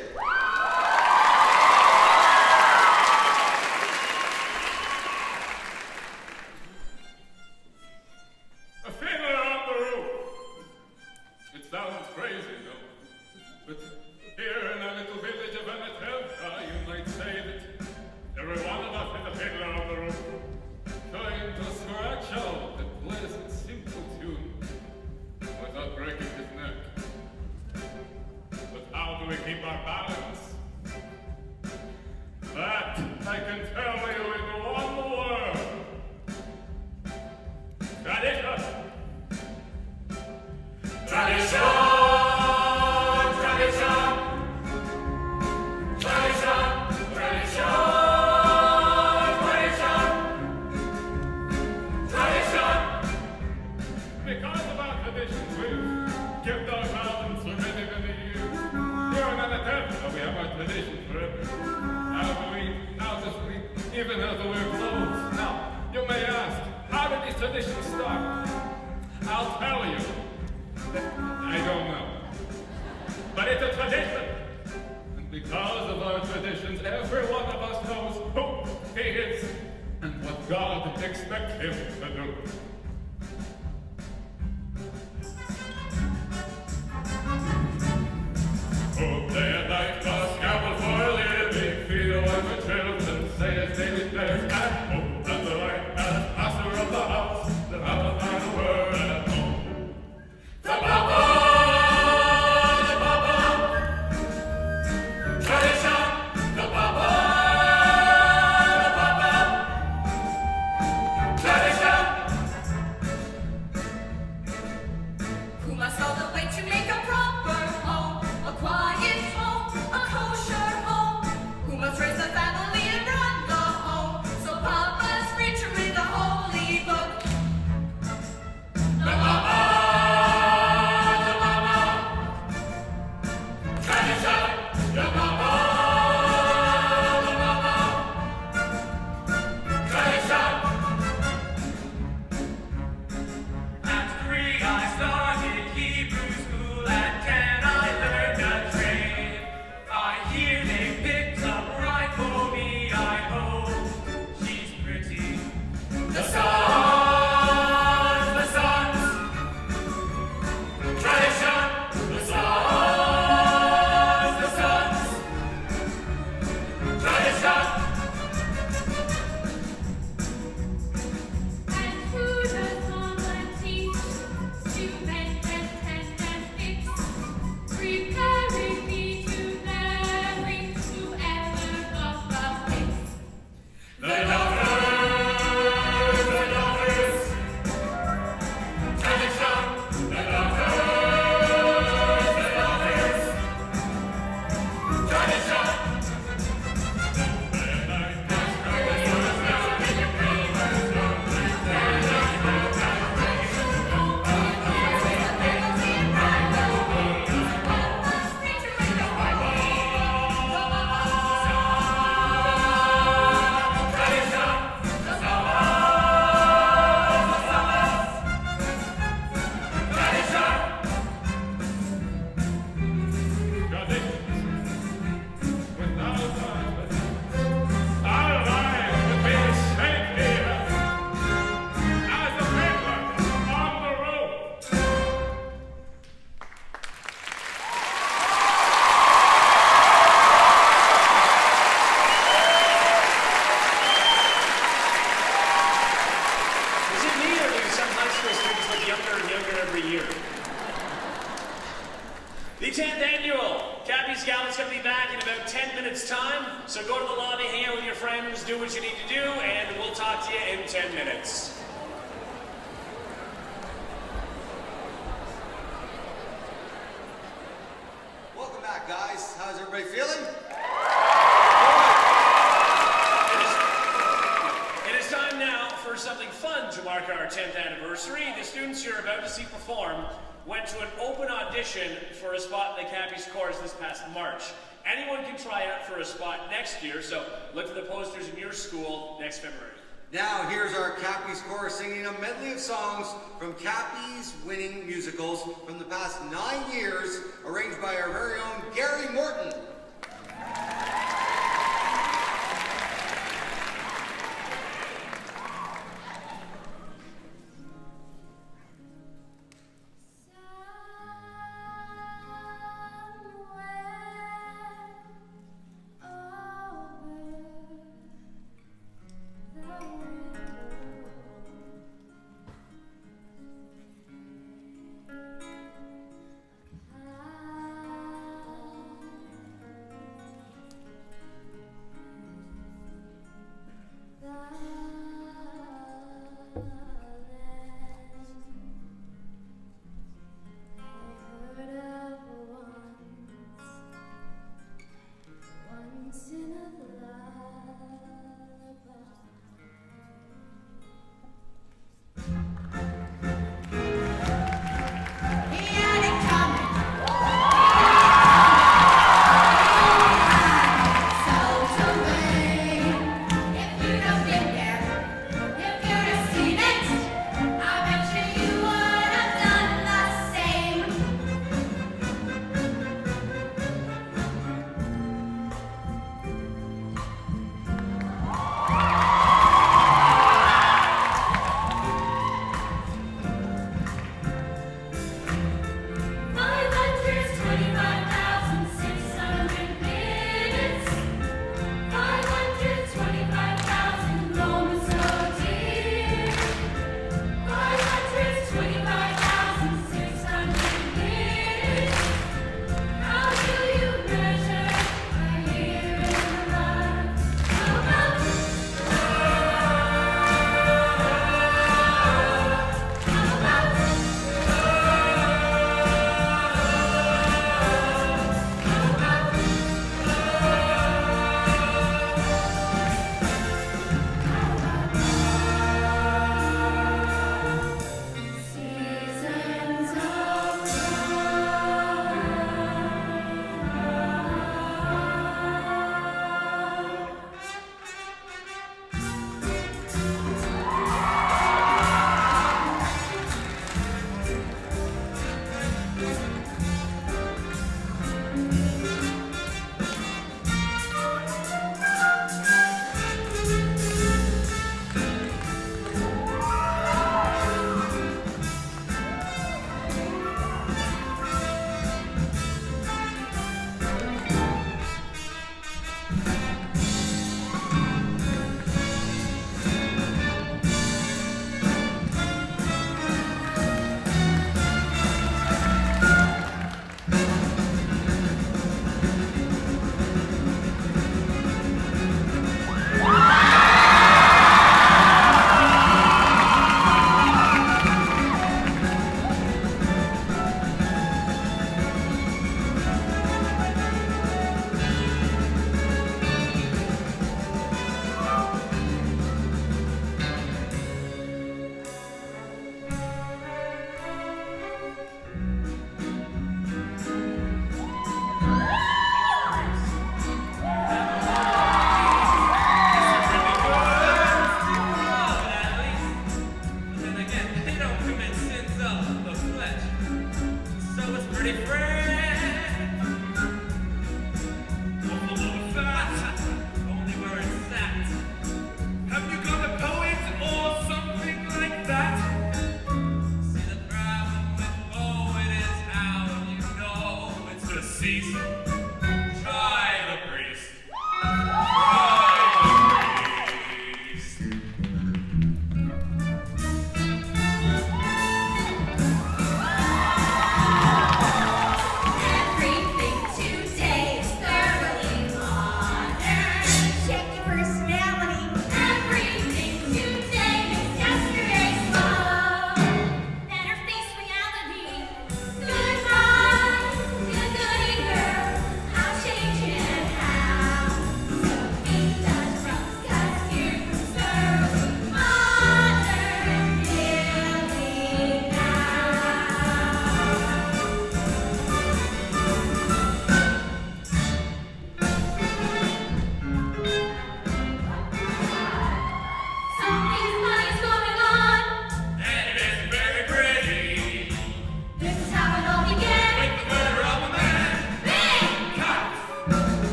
year, so look for the posters in your school next February. Now, here's our Cappies Chorus singing a medley of songs from Cappies winning musicals from the past nine years, arranged by our very own Gary Morton.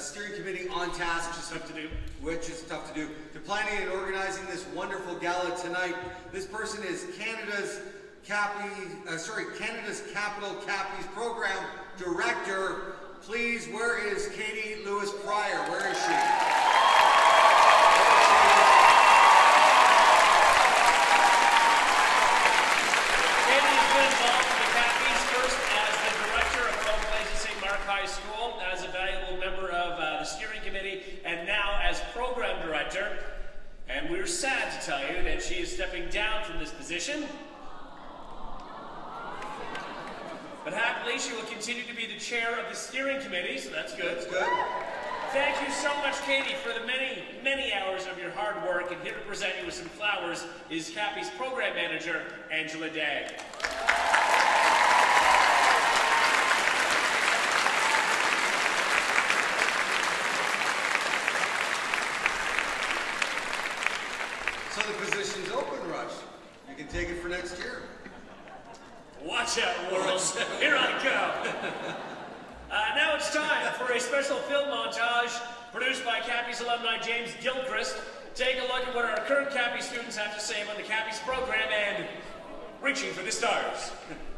Steering committee on task, which is tough to do, which is tough to do, to planning and organizing this wonderful gala tonight. This person is Canada's Cappy, uh, sorry, Canada's Capital Cappies Program Director. Please, where is Katie Lewis Pryor? Where is she? Katie has been involved with the Cappies first as the director of Rome Plains at St. Mark High School, as a valuable member of uh, the steering committee, and now as program director. And we're sad to tell you that she is stepping down from this position. But happily, she will continue to be the chair of the steering committee, so that's good. That's good. Thank you so much, Katie, for the many, many hours of your hard work. And here to present you with some flowers is Cappies program manager, Angela Day. The position's open, Rush. You can take it for next year. Watch out, world. Here I go. Uh, now it's time for a special film montage produced by Cappies alumni James Gilchrist. Take a look at what our current Cappy students have to say about the Cappies program and reaching for the stars.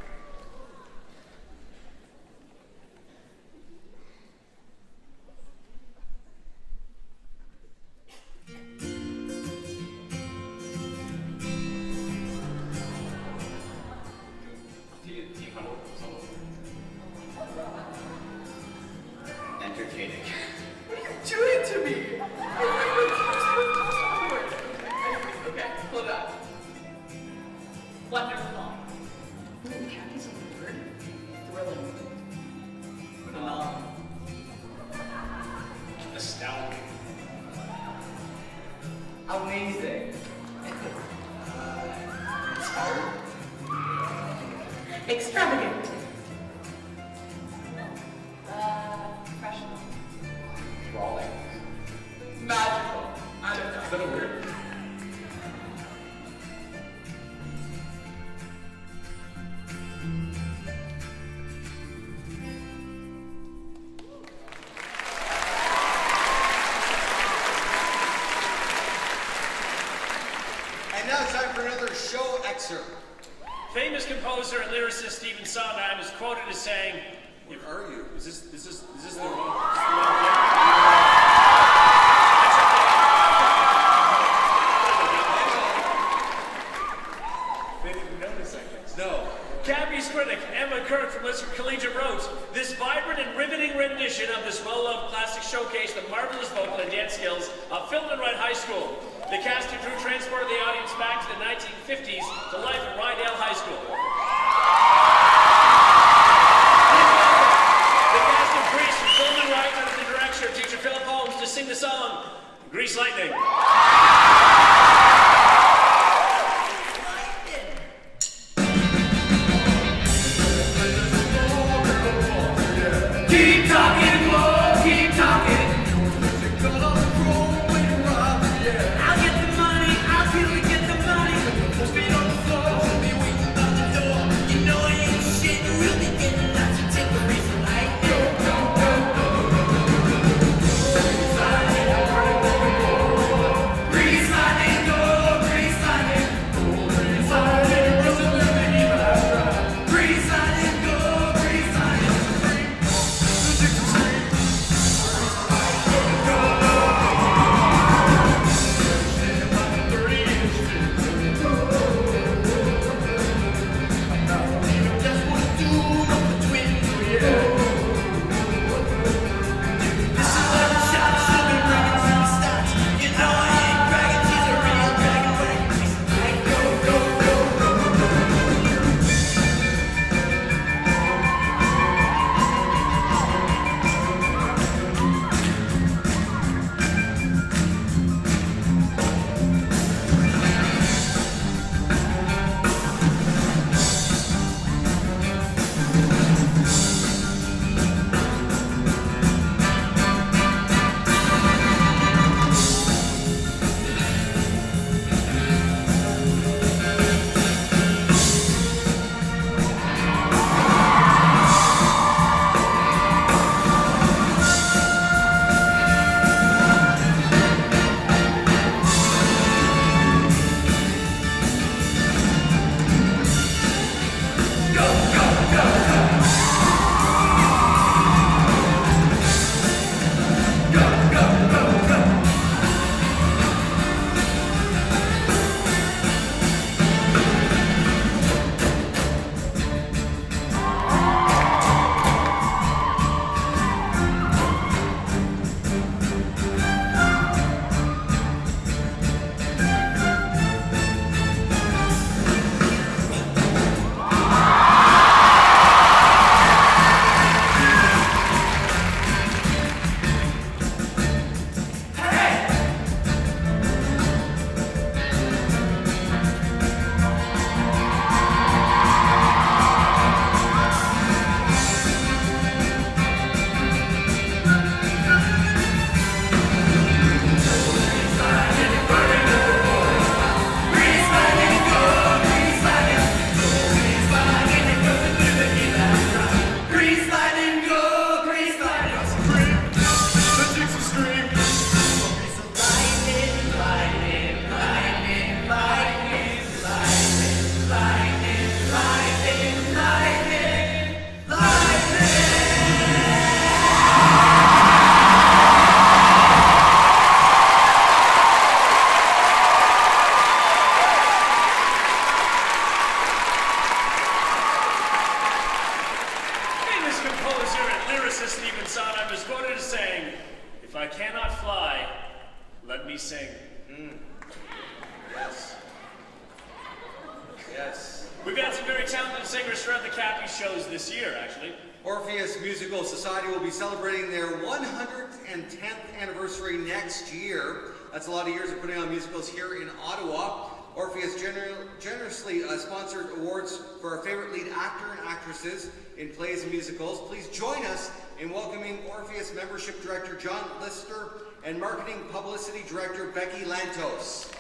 musicals, please join us in welcoming Orpheus Membership Director John Lister and Marketing Publicity Director Becky Lantos.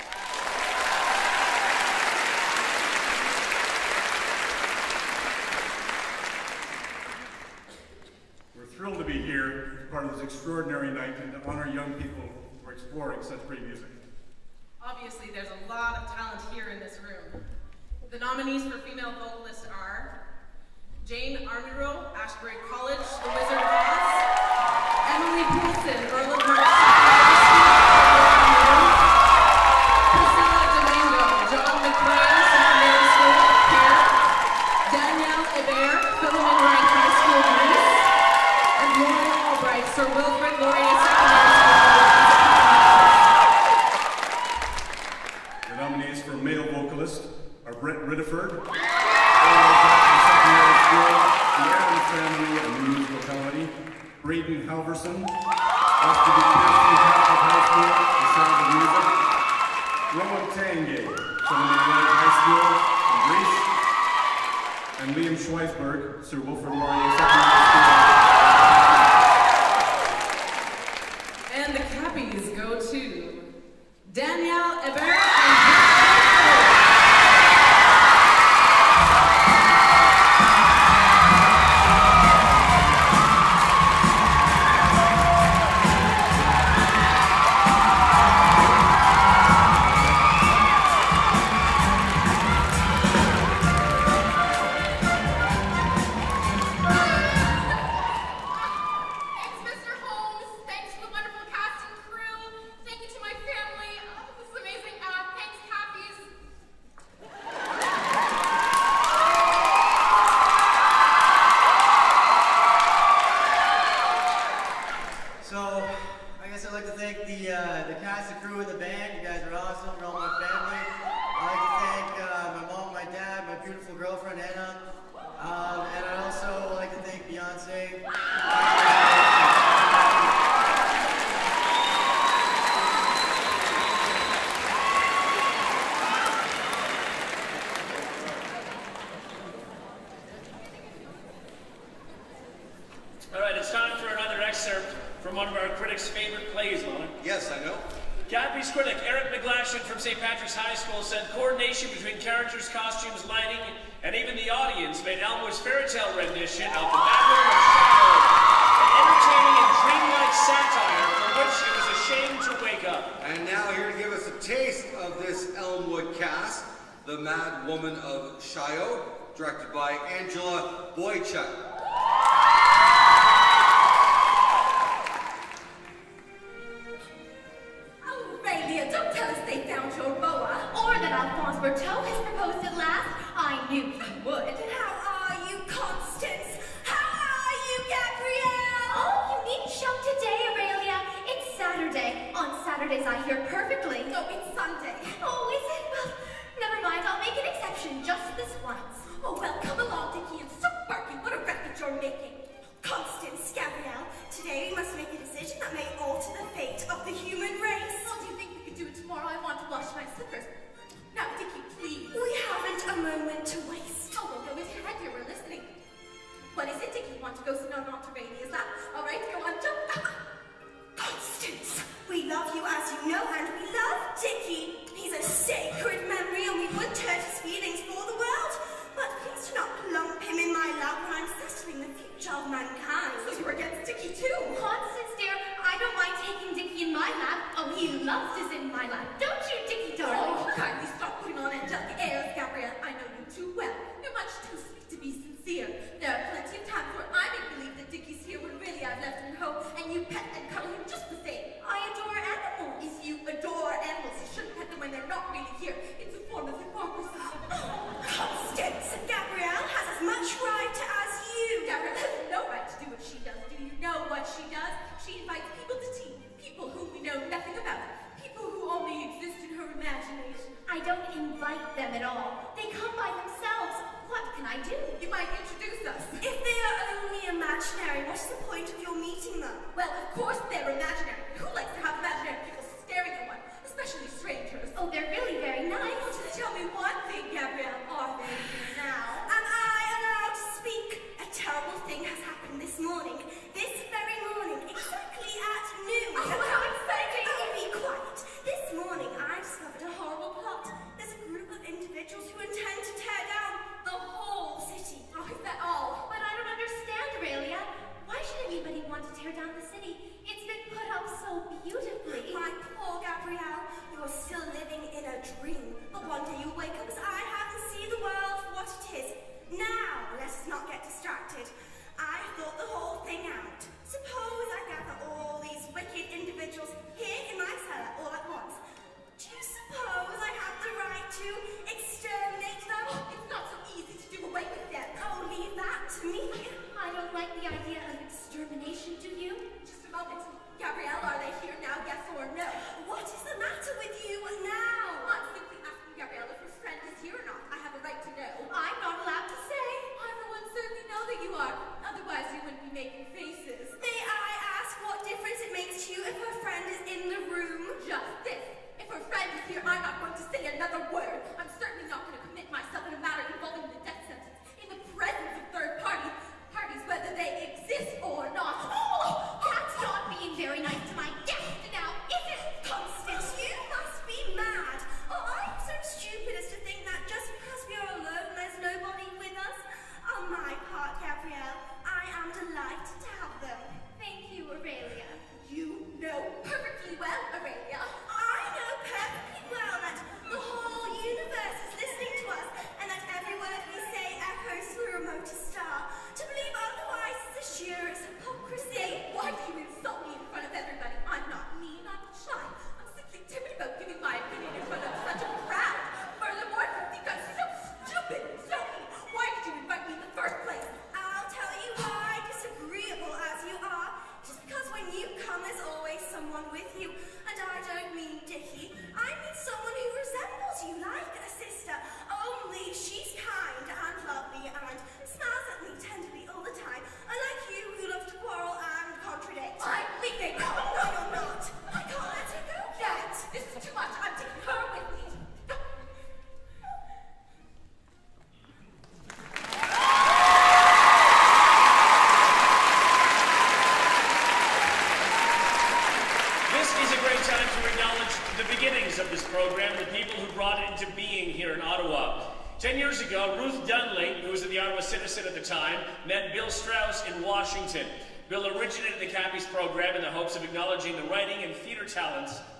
We're thrilled to be here as part of this extraordinary night and to honor young people who are exploring such great music. Obviously, there's a lot of talent here in this room. The nominees for female vocalists are Jane Armyro, Ashbury College, The Wizard of Oz, Emily Poulsen, Earl of March.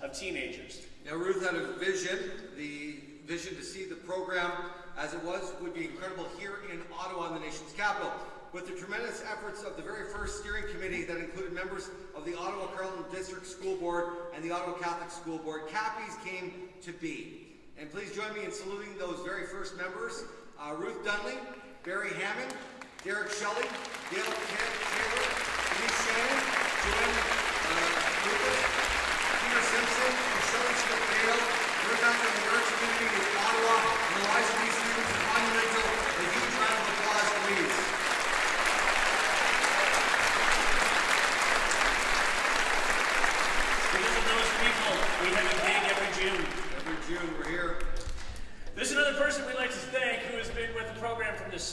of teenagers. Now, Ruth had a vision, the vision to see the program as it was would be incredible here in Ottawa, the nation's capital. With the tremendous efforts of the very first steering committee that included members of the Ottawa Carleton District School Board and the Ottawa Catholic School Board, Cappies came to be. And please join me in saluting those very first members, uh, Ruth Dunley, Barry Hammond, Derek Shelley, Dale Taylor, Lisa, Shannon, Joanne uh, Lucas,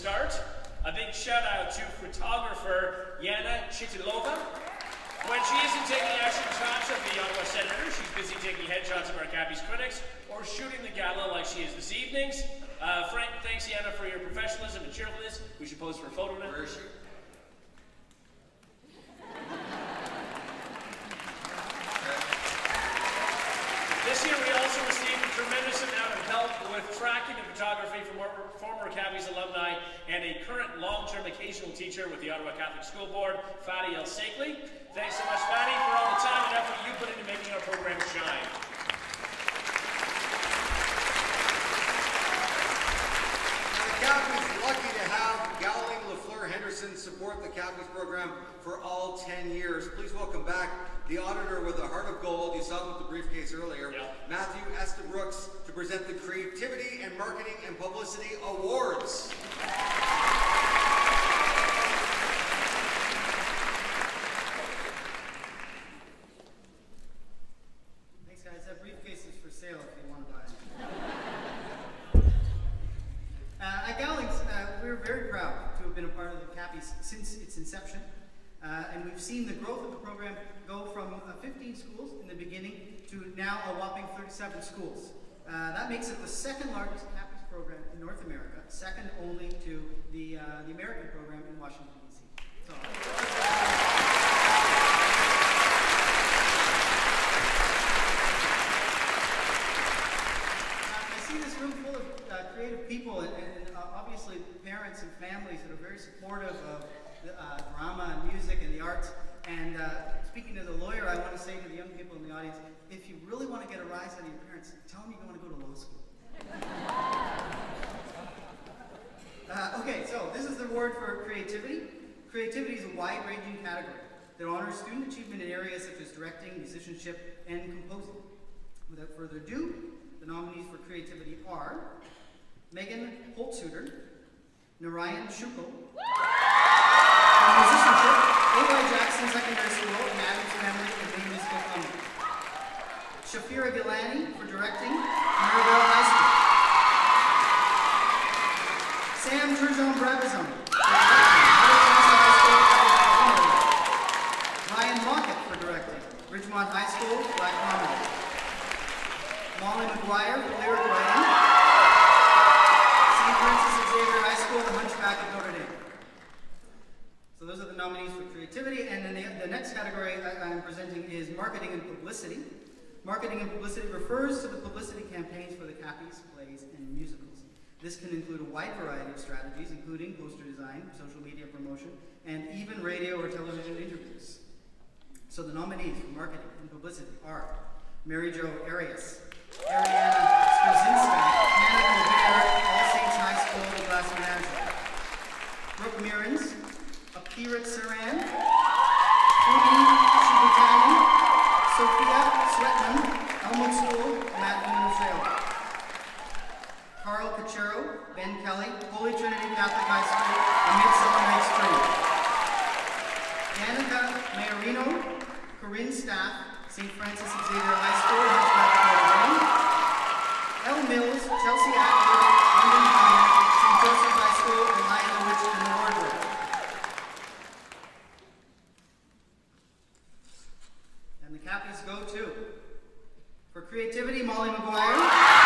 start, a big shout out to photographer Yana Chitilova. When she isn't taking action shots of the Ottawa Senator, she's busy taking headshots of our Cappies critics or shooting the gala like she is this evening's. Uh, Frank, thanks, Yana, for your professionalism and cheerfulness. We should pose for a photo now. Where is she? This year we also received a tremendous amount of help with tracking and photography from our former Cappies alumni and a current long-term occasional teacher with the Ottawa Catholic School Board, Fadi El Sakli. Thanks so much, Fadi, for all the time and effort you put into making our program shine. The Catholics lucky to have Gowling LaFleur Henderson support the Cappies program for all 10 years. Please welcome back the auditor with a heart of gold. You saw him with the briefcase earlier, yep. Matthew Estabrooks present the Creativity and Marketing and Publicity Awards. Thanks, guys. That briefcase is for sale if you want to buy it. uh, at Gowlings, uh, we're very proud to have been a part of the CAPI since its inception. Uh, and we've seen the growth of the program go from uh, 15 schools in the beginning to now a whopping 37 schools. Uh, that makes it the second largest Cappies program in North America, second only to the, uh, the American program in Washington, D.C. So, I see this room full of uh, creative people and, and uh, obviously parents and families that are very supportive of uh, drama and music and the arts. And uh, speaking to the lawyer, I want to say to the young people in the audience, if you really want to get a rise out of your tell you want to go to law school. Uh, okay, so this is the word for creativity. Creativity is a wide-ranging category that honors student achievement in areas such as directing, musicianship, and composing. Without further ado, the nominees for creativity are Megan Holtsuter, Narayan Shukal, musicianship, A.Y. Jackson Secondary School and Addams Family and Maine Musical Company. Shafira Gilani for directing, Merivale High School. Sam Turgeon Brabazon. Ryan Lockett for directing, Ridgemont High School, Black Comedy. Molly McGuire for lyric writing, St. Francis Xavier High School, The Hunchback of Notre Dame. So those are the nominees for creativity, and then the, the next category I, I'm presenting is marketing and publicity. Marketing and publicity refers to the publicity campaigns for the Cappies, plays, and musicals. This can include a wide variety of strategies, including poster design, social media promotion, and even radio or television interviews. So the nominees for marketing and publicity are Mary Jo Arias, Ariana Skorzinska, Hannah Colbert, All Saints High School, the Glass Menagerie. Brooke Mirans, Akirat Saran, Ruby Shibutani, Sophia Sweatman, Elmwood School, Matt. Carl Cachero, Ben Kelly, Holy Trinity Catholic High School, and Midsummer Night's Dream. Danica Mayorino, Corinne Staff, St. Francis Xavier High School, Hunchback of Notre Dame. Elle Mills, Chelsea Atwood, London High, St. Joseph High School, and Lion the Witch in the Wardrobe. And the Cappies go to, for creativity, Molly McGuire.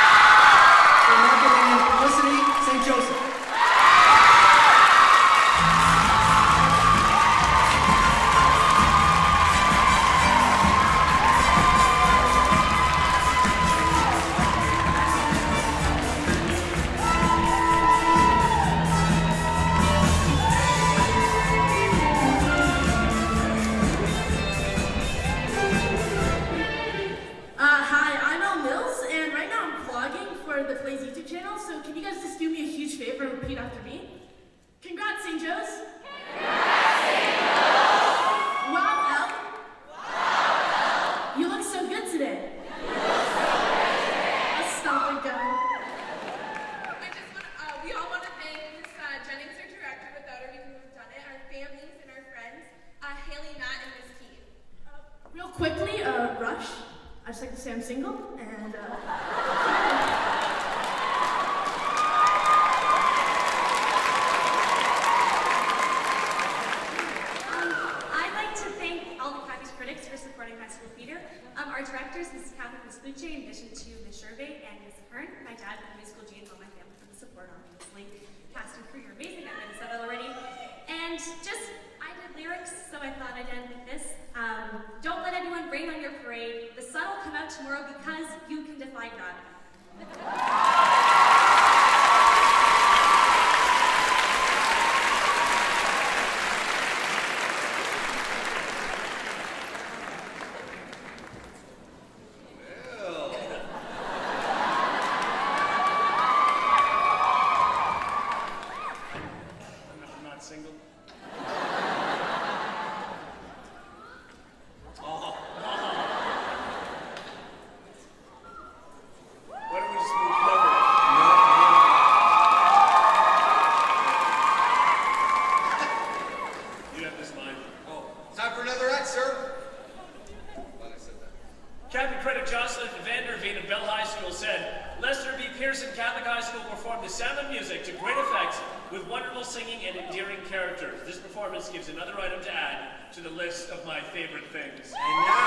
Catholic critic Jocelyn Vanderveen of Bell High School said, Lester B. Pearson Catholic High School performed the sound of music to great effects with wonderful singing and endearing characters. This performance gives another item to add to the list of my favorite things. And now,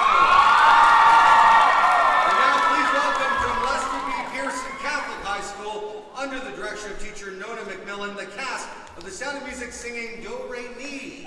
and now please welcome from Lester B. Pearson Catholic High School, under the direction of teacher Nona McMillan, the cast of the Sound of Music singing Do Re Mi.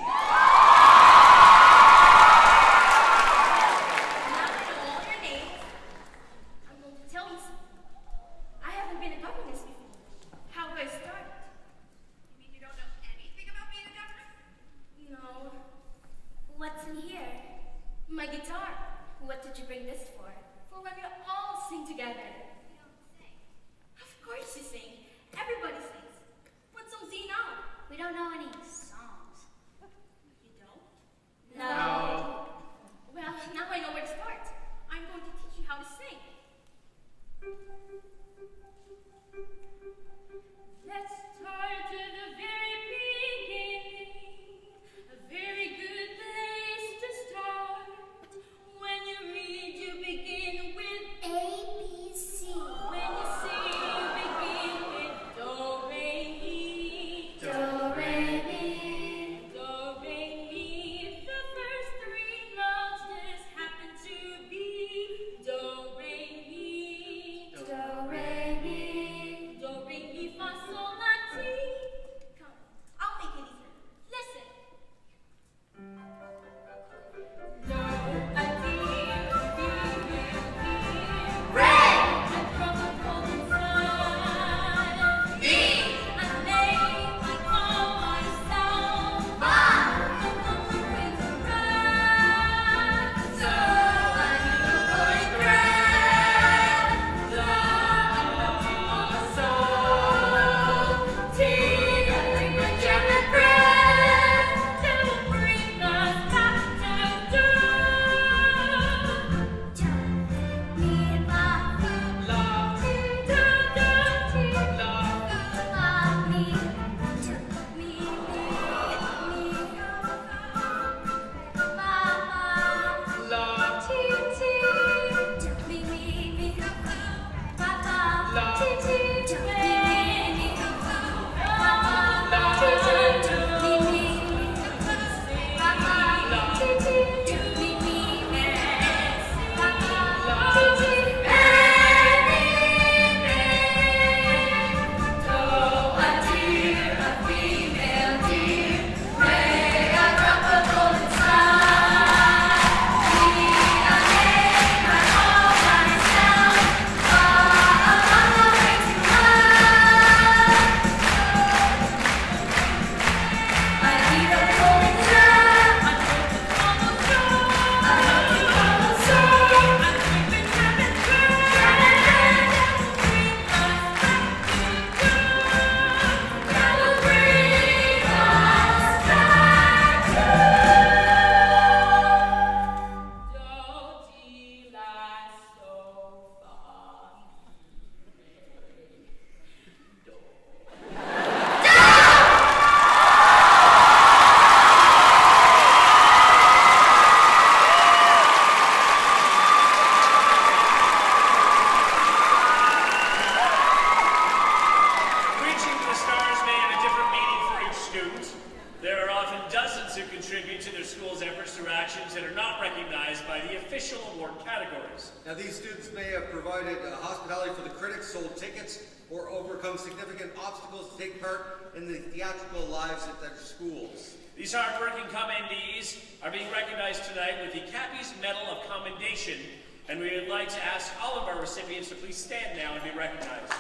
like to ask all of our recipients to please stand now and be recognized.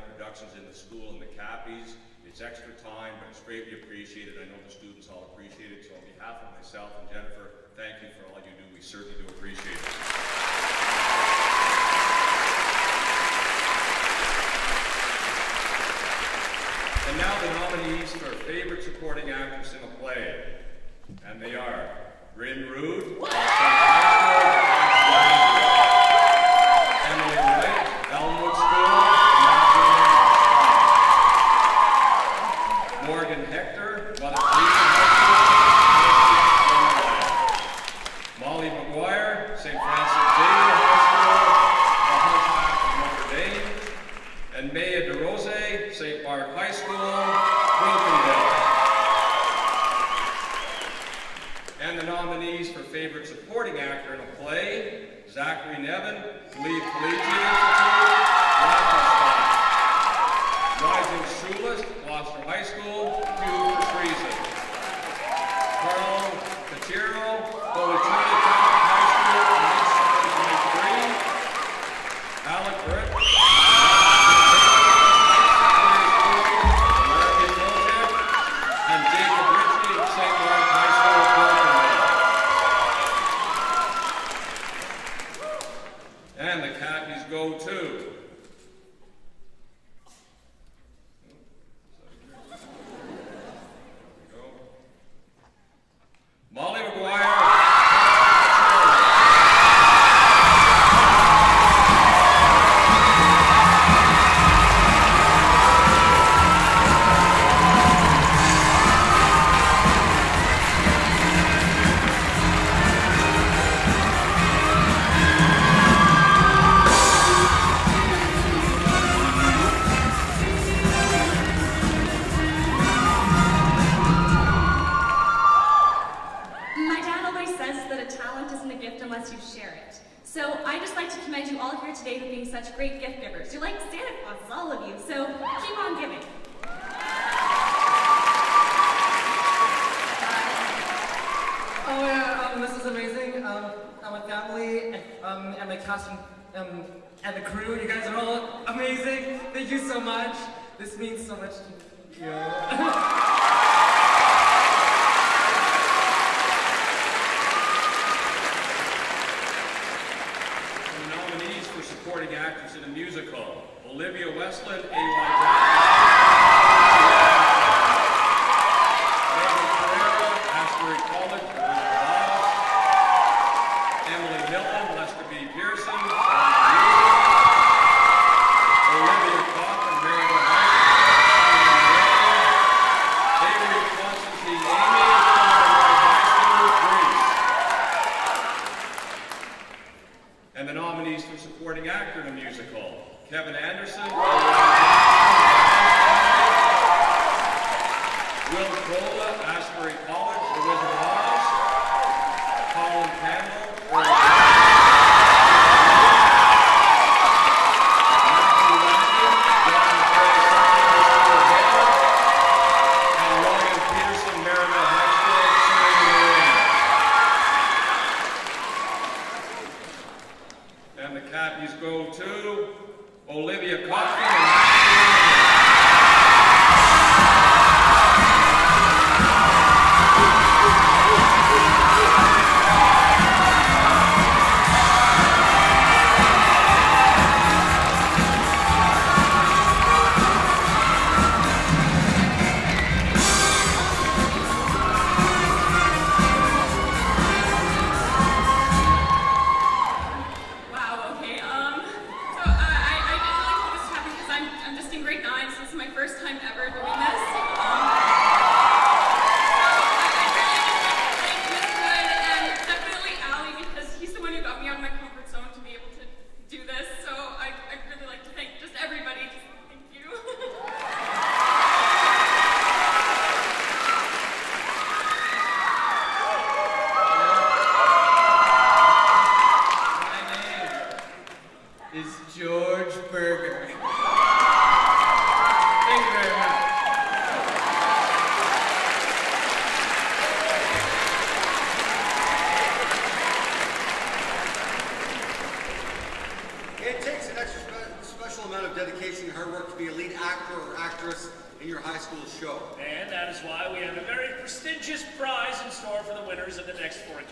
productions in the school and the Cappies. It's extra time, but it's greatly appreciated. I know the students all appreciate it. So on behalf of myself and Jennifer, thank you for all you do. We certainly do appreciate it. And now the nominees for favorite supporting actress in a play. And they are Bryn Rood,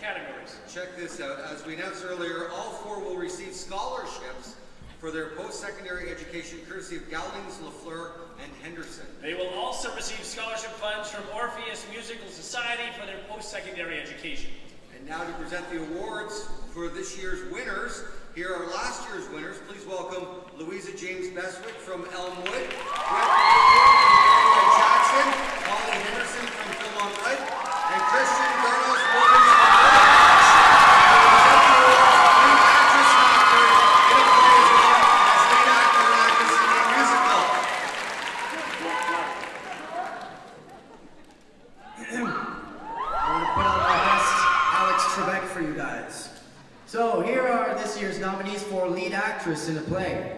categories. Check this out. As we announced earlier, all four will receive scholarships for their post-secondary education courtesy of Gowlings, LaFleur, and Henderson. They will also receive scholarship funds from Orpheus Musical Society for their post-secondary education. And now to present the awards for this year's winners. Here are last year's winners. Please welcome Louisa James Beswick from Elmwood, Jackson, Holly Henderson from Philemon Wright, and Christian Garnos Williams from Woodbridge. Lead actress and actor in a play as well as lead actor and actress in a musical. I want to put out my best Alex Trebek for you guys. So here are this year's nominees for lead actress in a play.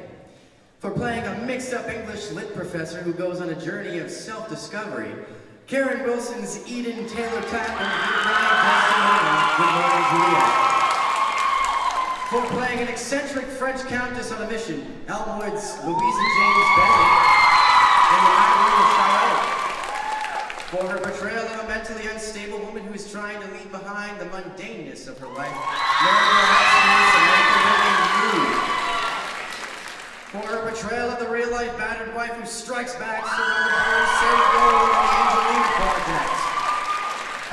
For playing a mixed-up English lit professor who goes on a journey of self-discovery, Karen Wilson's Eden Taylor Tapman Good. For playing an eccentric French countess on a mission, Elmwood's Louisa James Bennett in the. For her portrayal of a mentally unstable woman who is trying to leave behind the mundaneness of her life, Marigold for her portrayal of the real-life battered wife who strikes back, surrounded by her Role in the Angelina Project.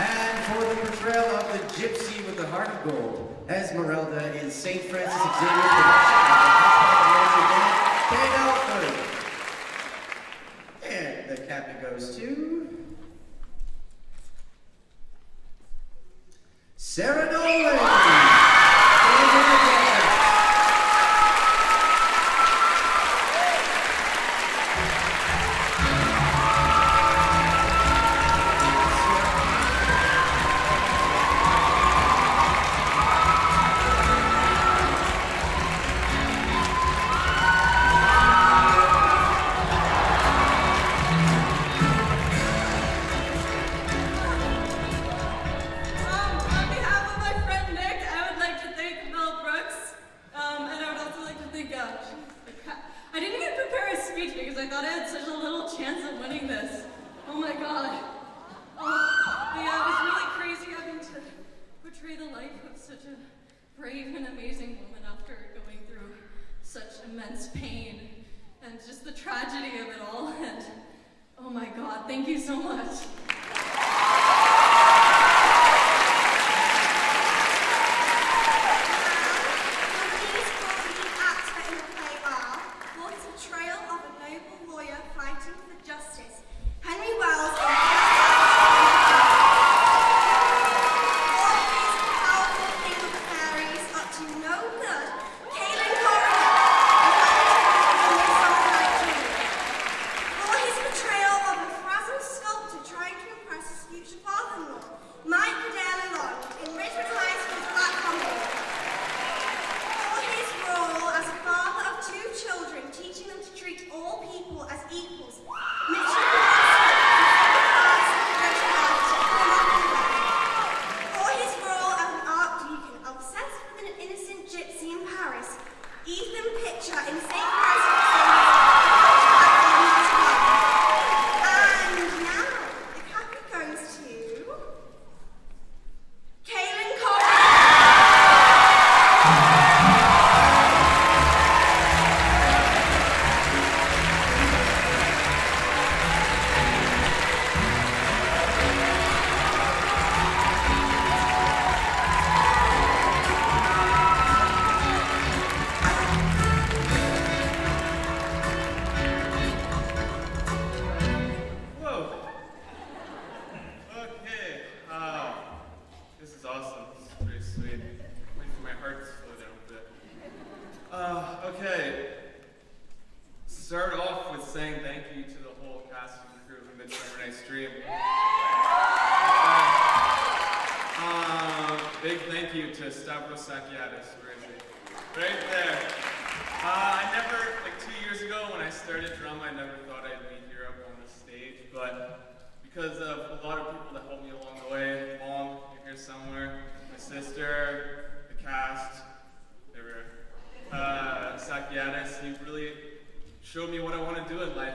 And for the portrayal of the gypsy with the heart of gold, Esmeralda in St. Francis Xavier's production of the Hospital Band, Kate And the captain goes to... Sarah Nolan! Immense pain and just the tragedy of it all. And oh my god, thank you so much.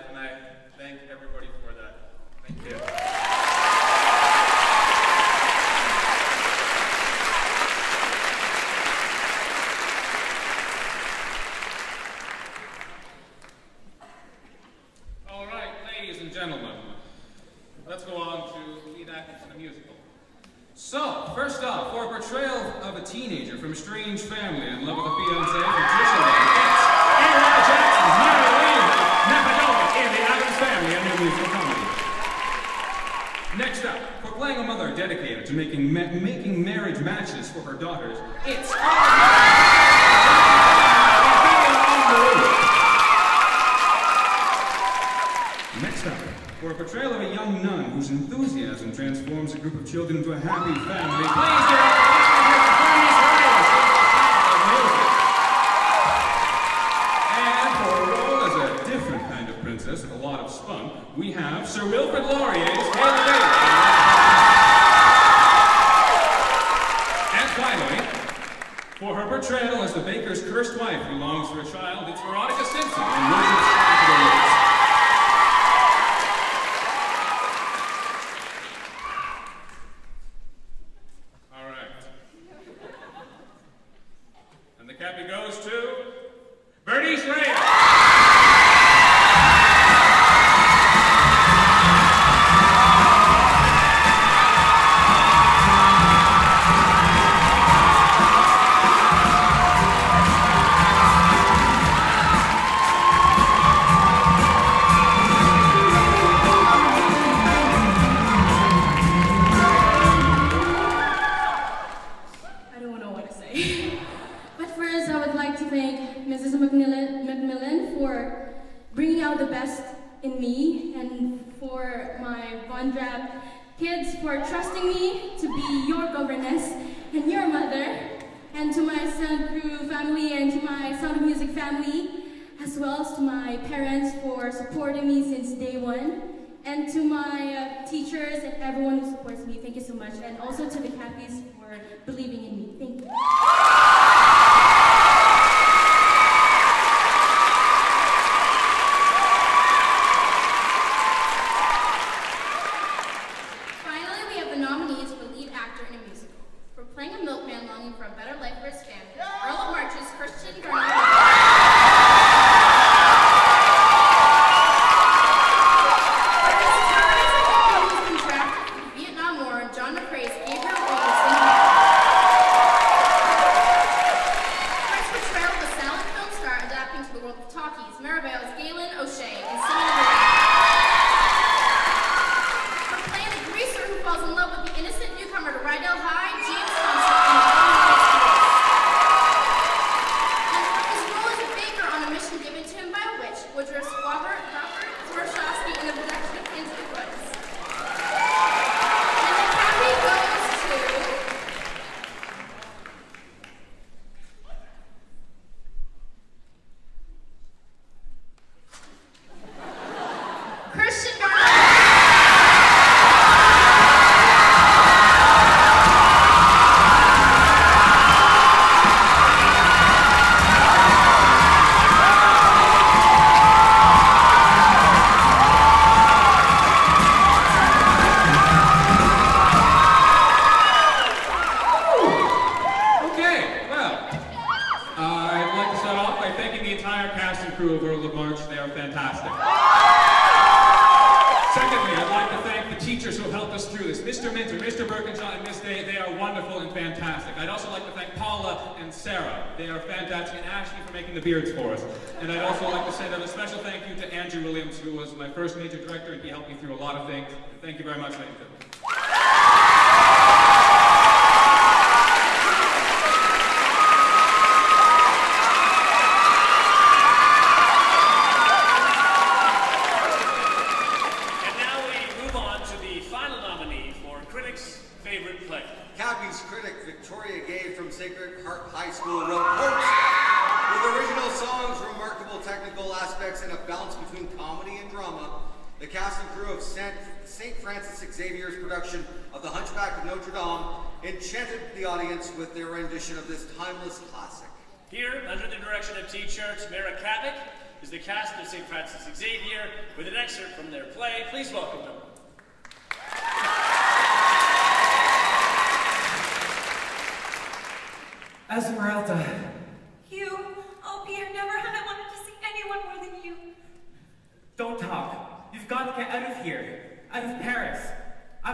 and I thank everybody for that. Thank you.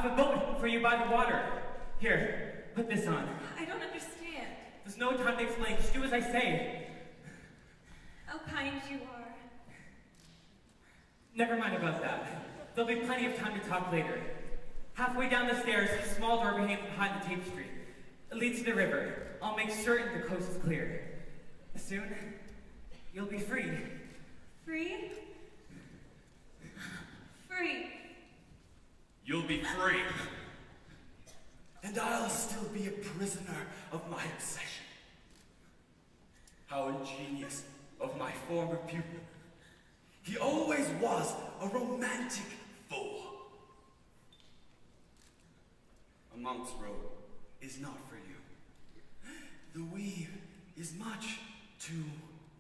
Have a boat for you by the water. Here, put this on. I don't understand. There's no time to explain. Just do as I say. How kind you are. Never mind about that. There'll be plenty of time to talk later. Halfway down the stairs, a small door behind, behind the tape street. It leads to the river. I'll make certain the coast is clear. Soon, you'll be free. Free? Free. You'll be free. And I'll still be a prisoner of my obsession. How ingenious of my former pupil. He always was a romantic fool. A monk's robe is not for you. The weave is much too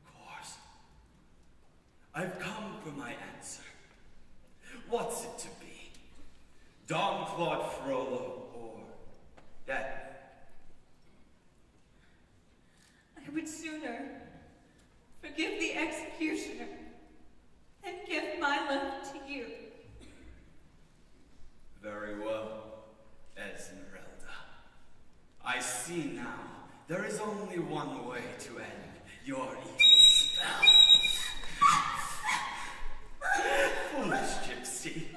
coarse. I've come for my answer. What's it to be? Dom Claude Frollo or death? I would sooner forgive the executioner than give my love to you. Very well, Esmeralda. I see now there is only one way to end your evil spell. Foolish gypsy.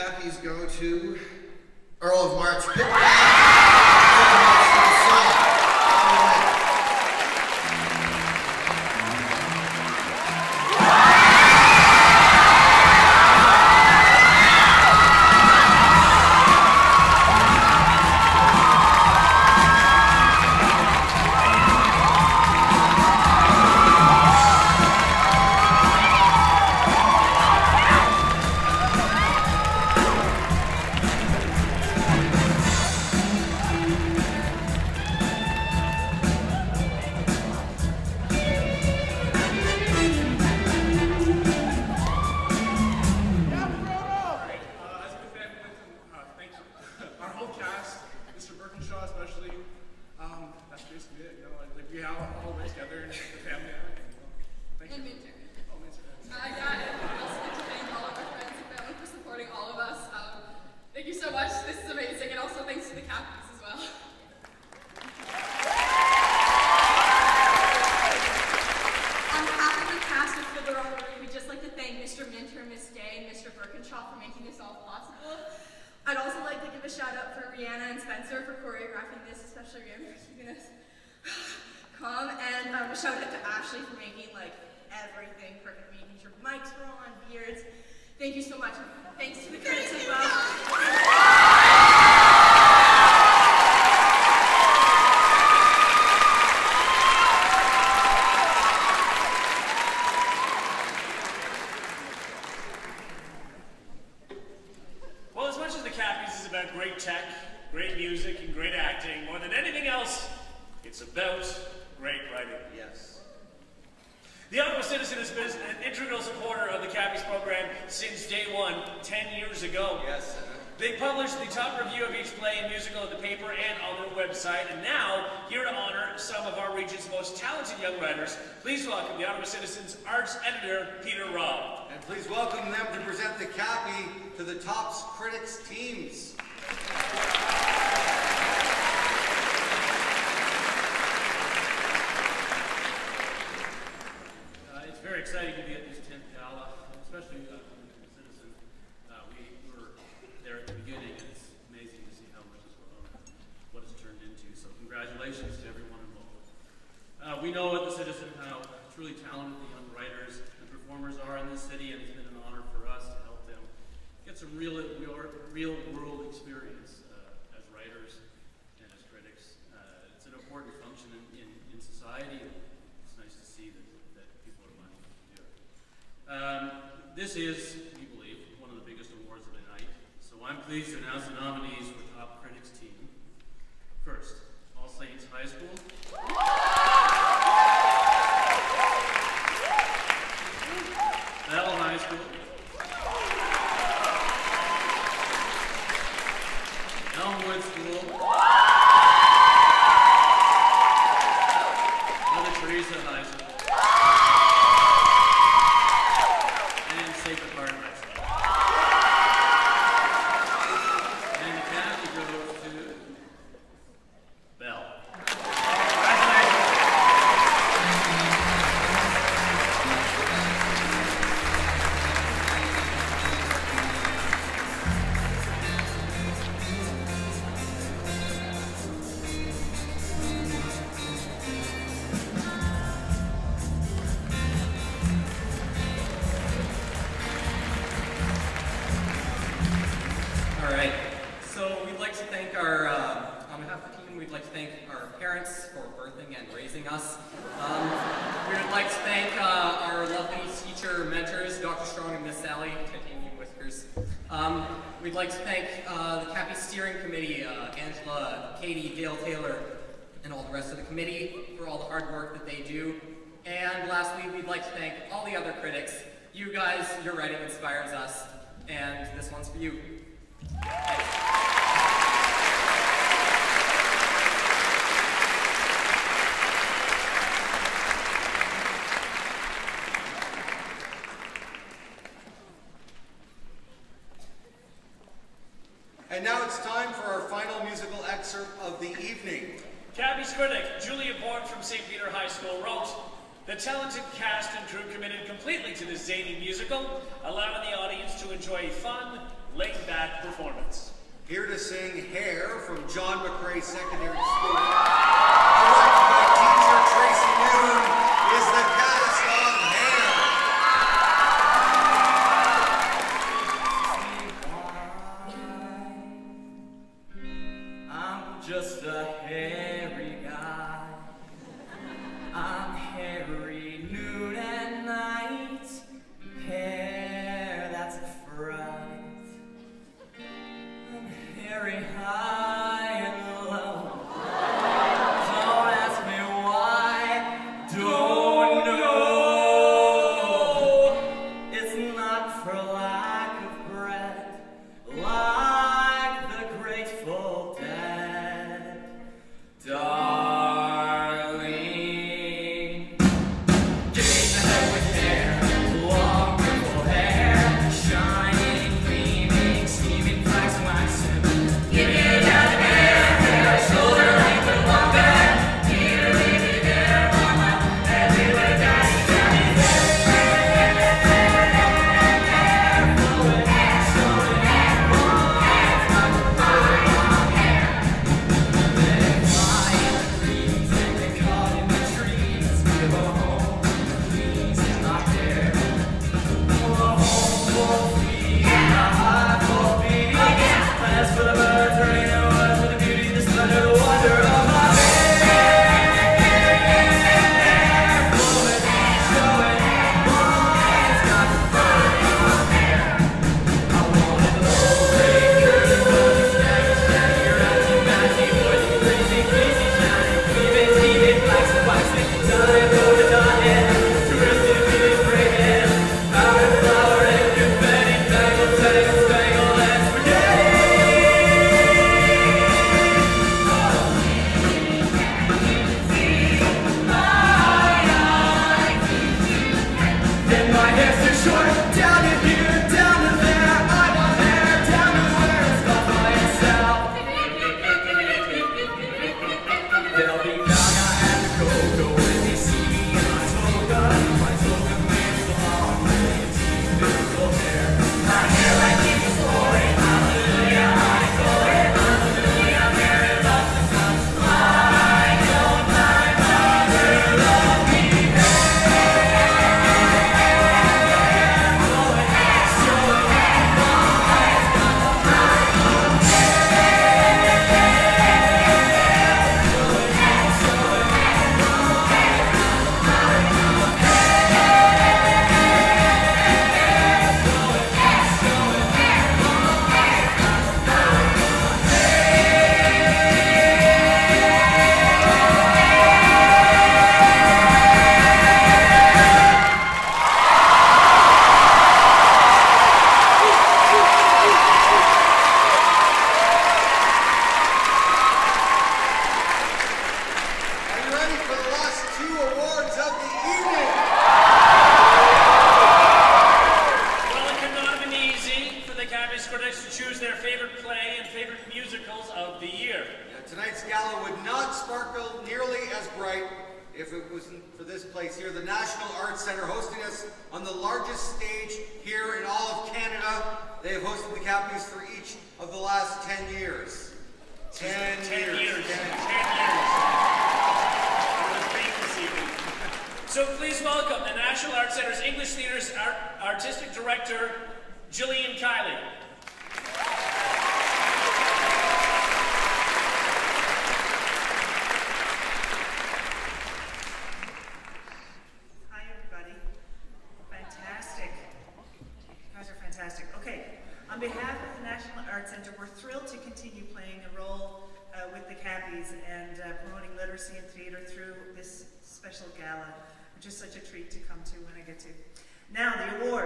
The go to Earl of March.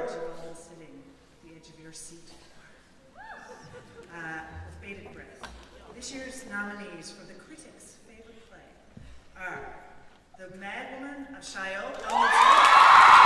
Court. Sitting at the edge of your seat. Uh, with bated breath. This year's nominees for the critics' favorite play are The Madwoman of Chaillot.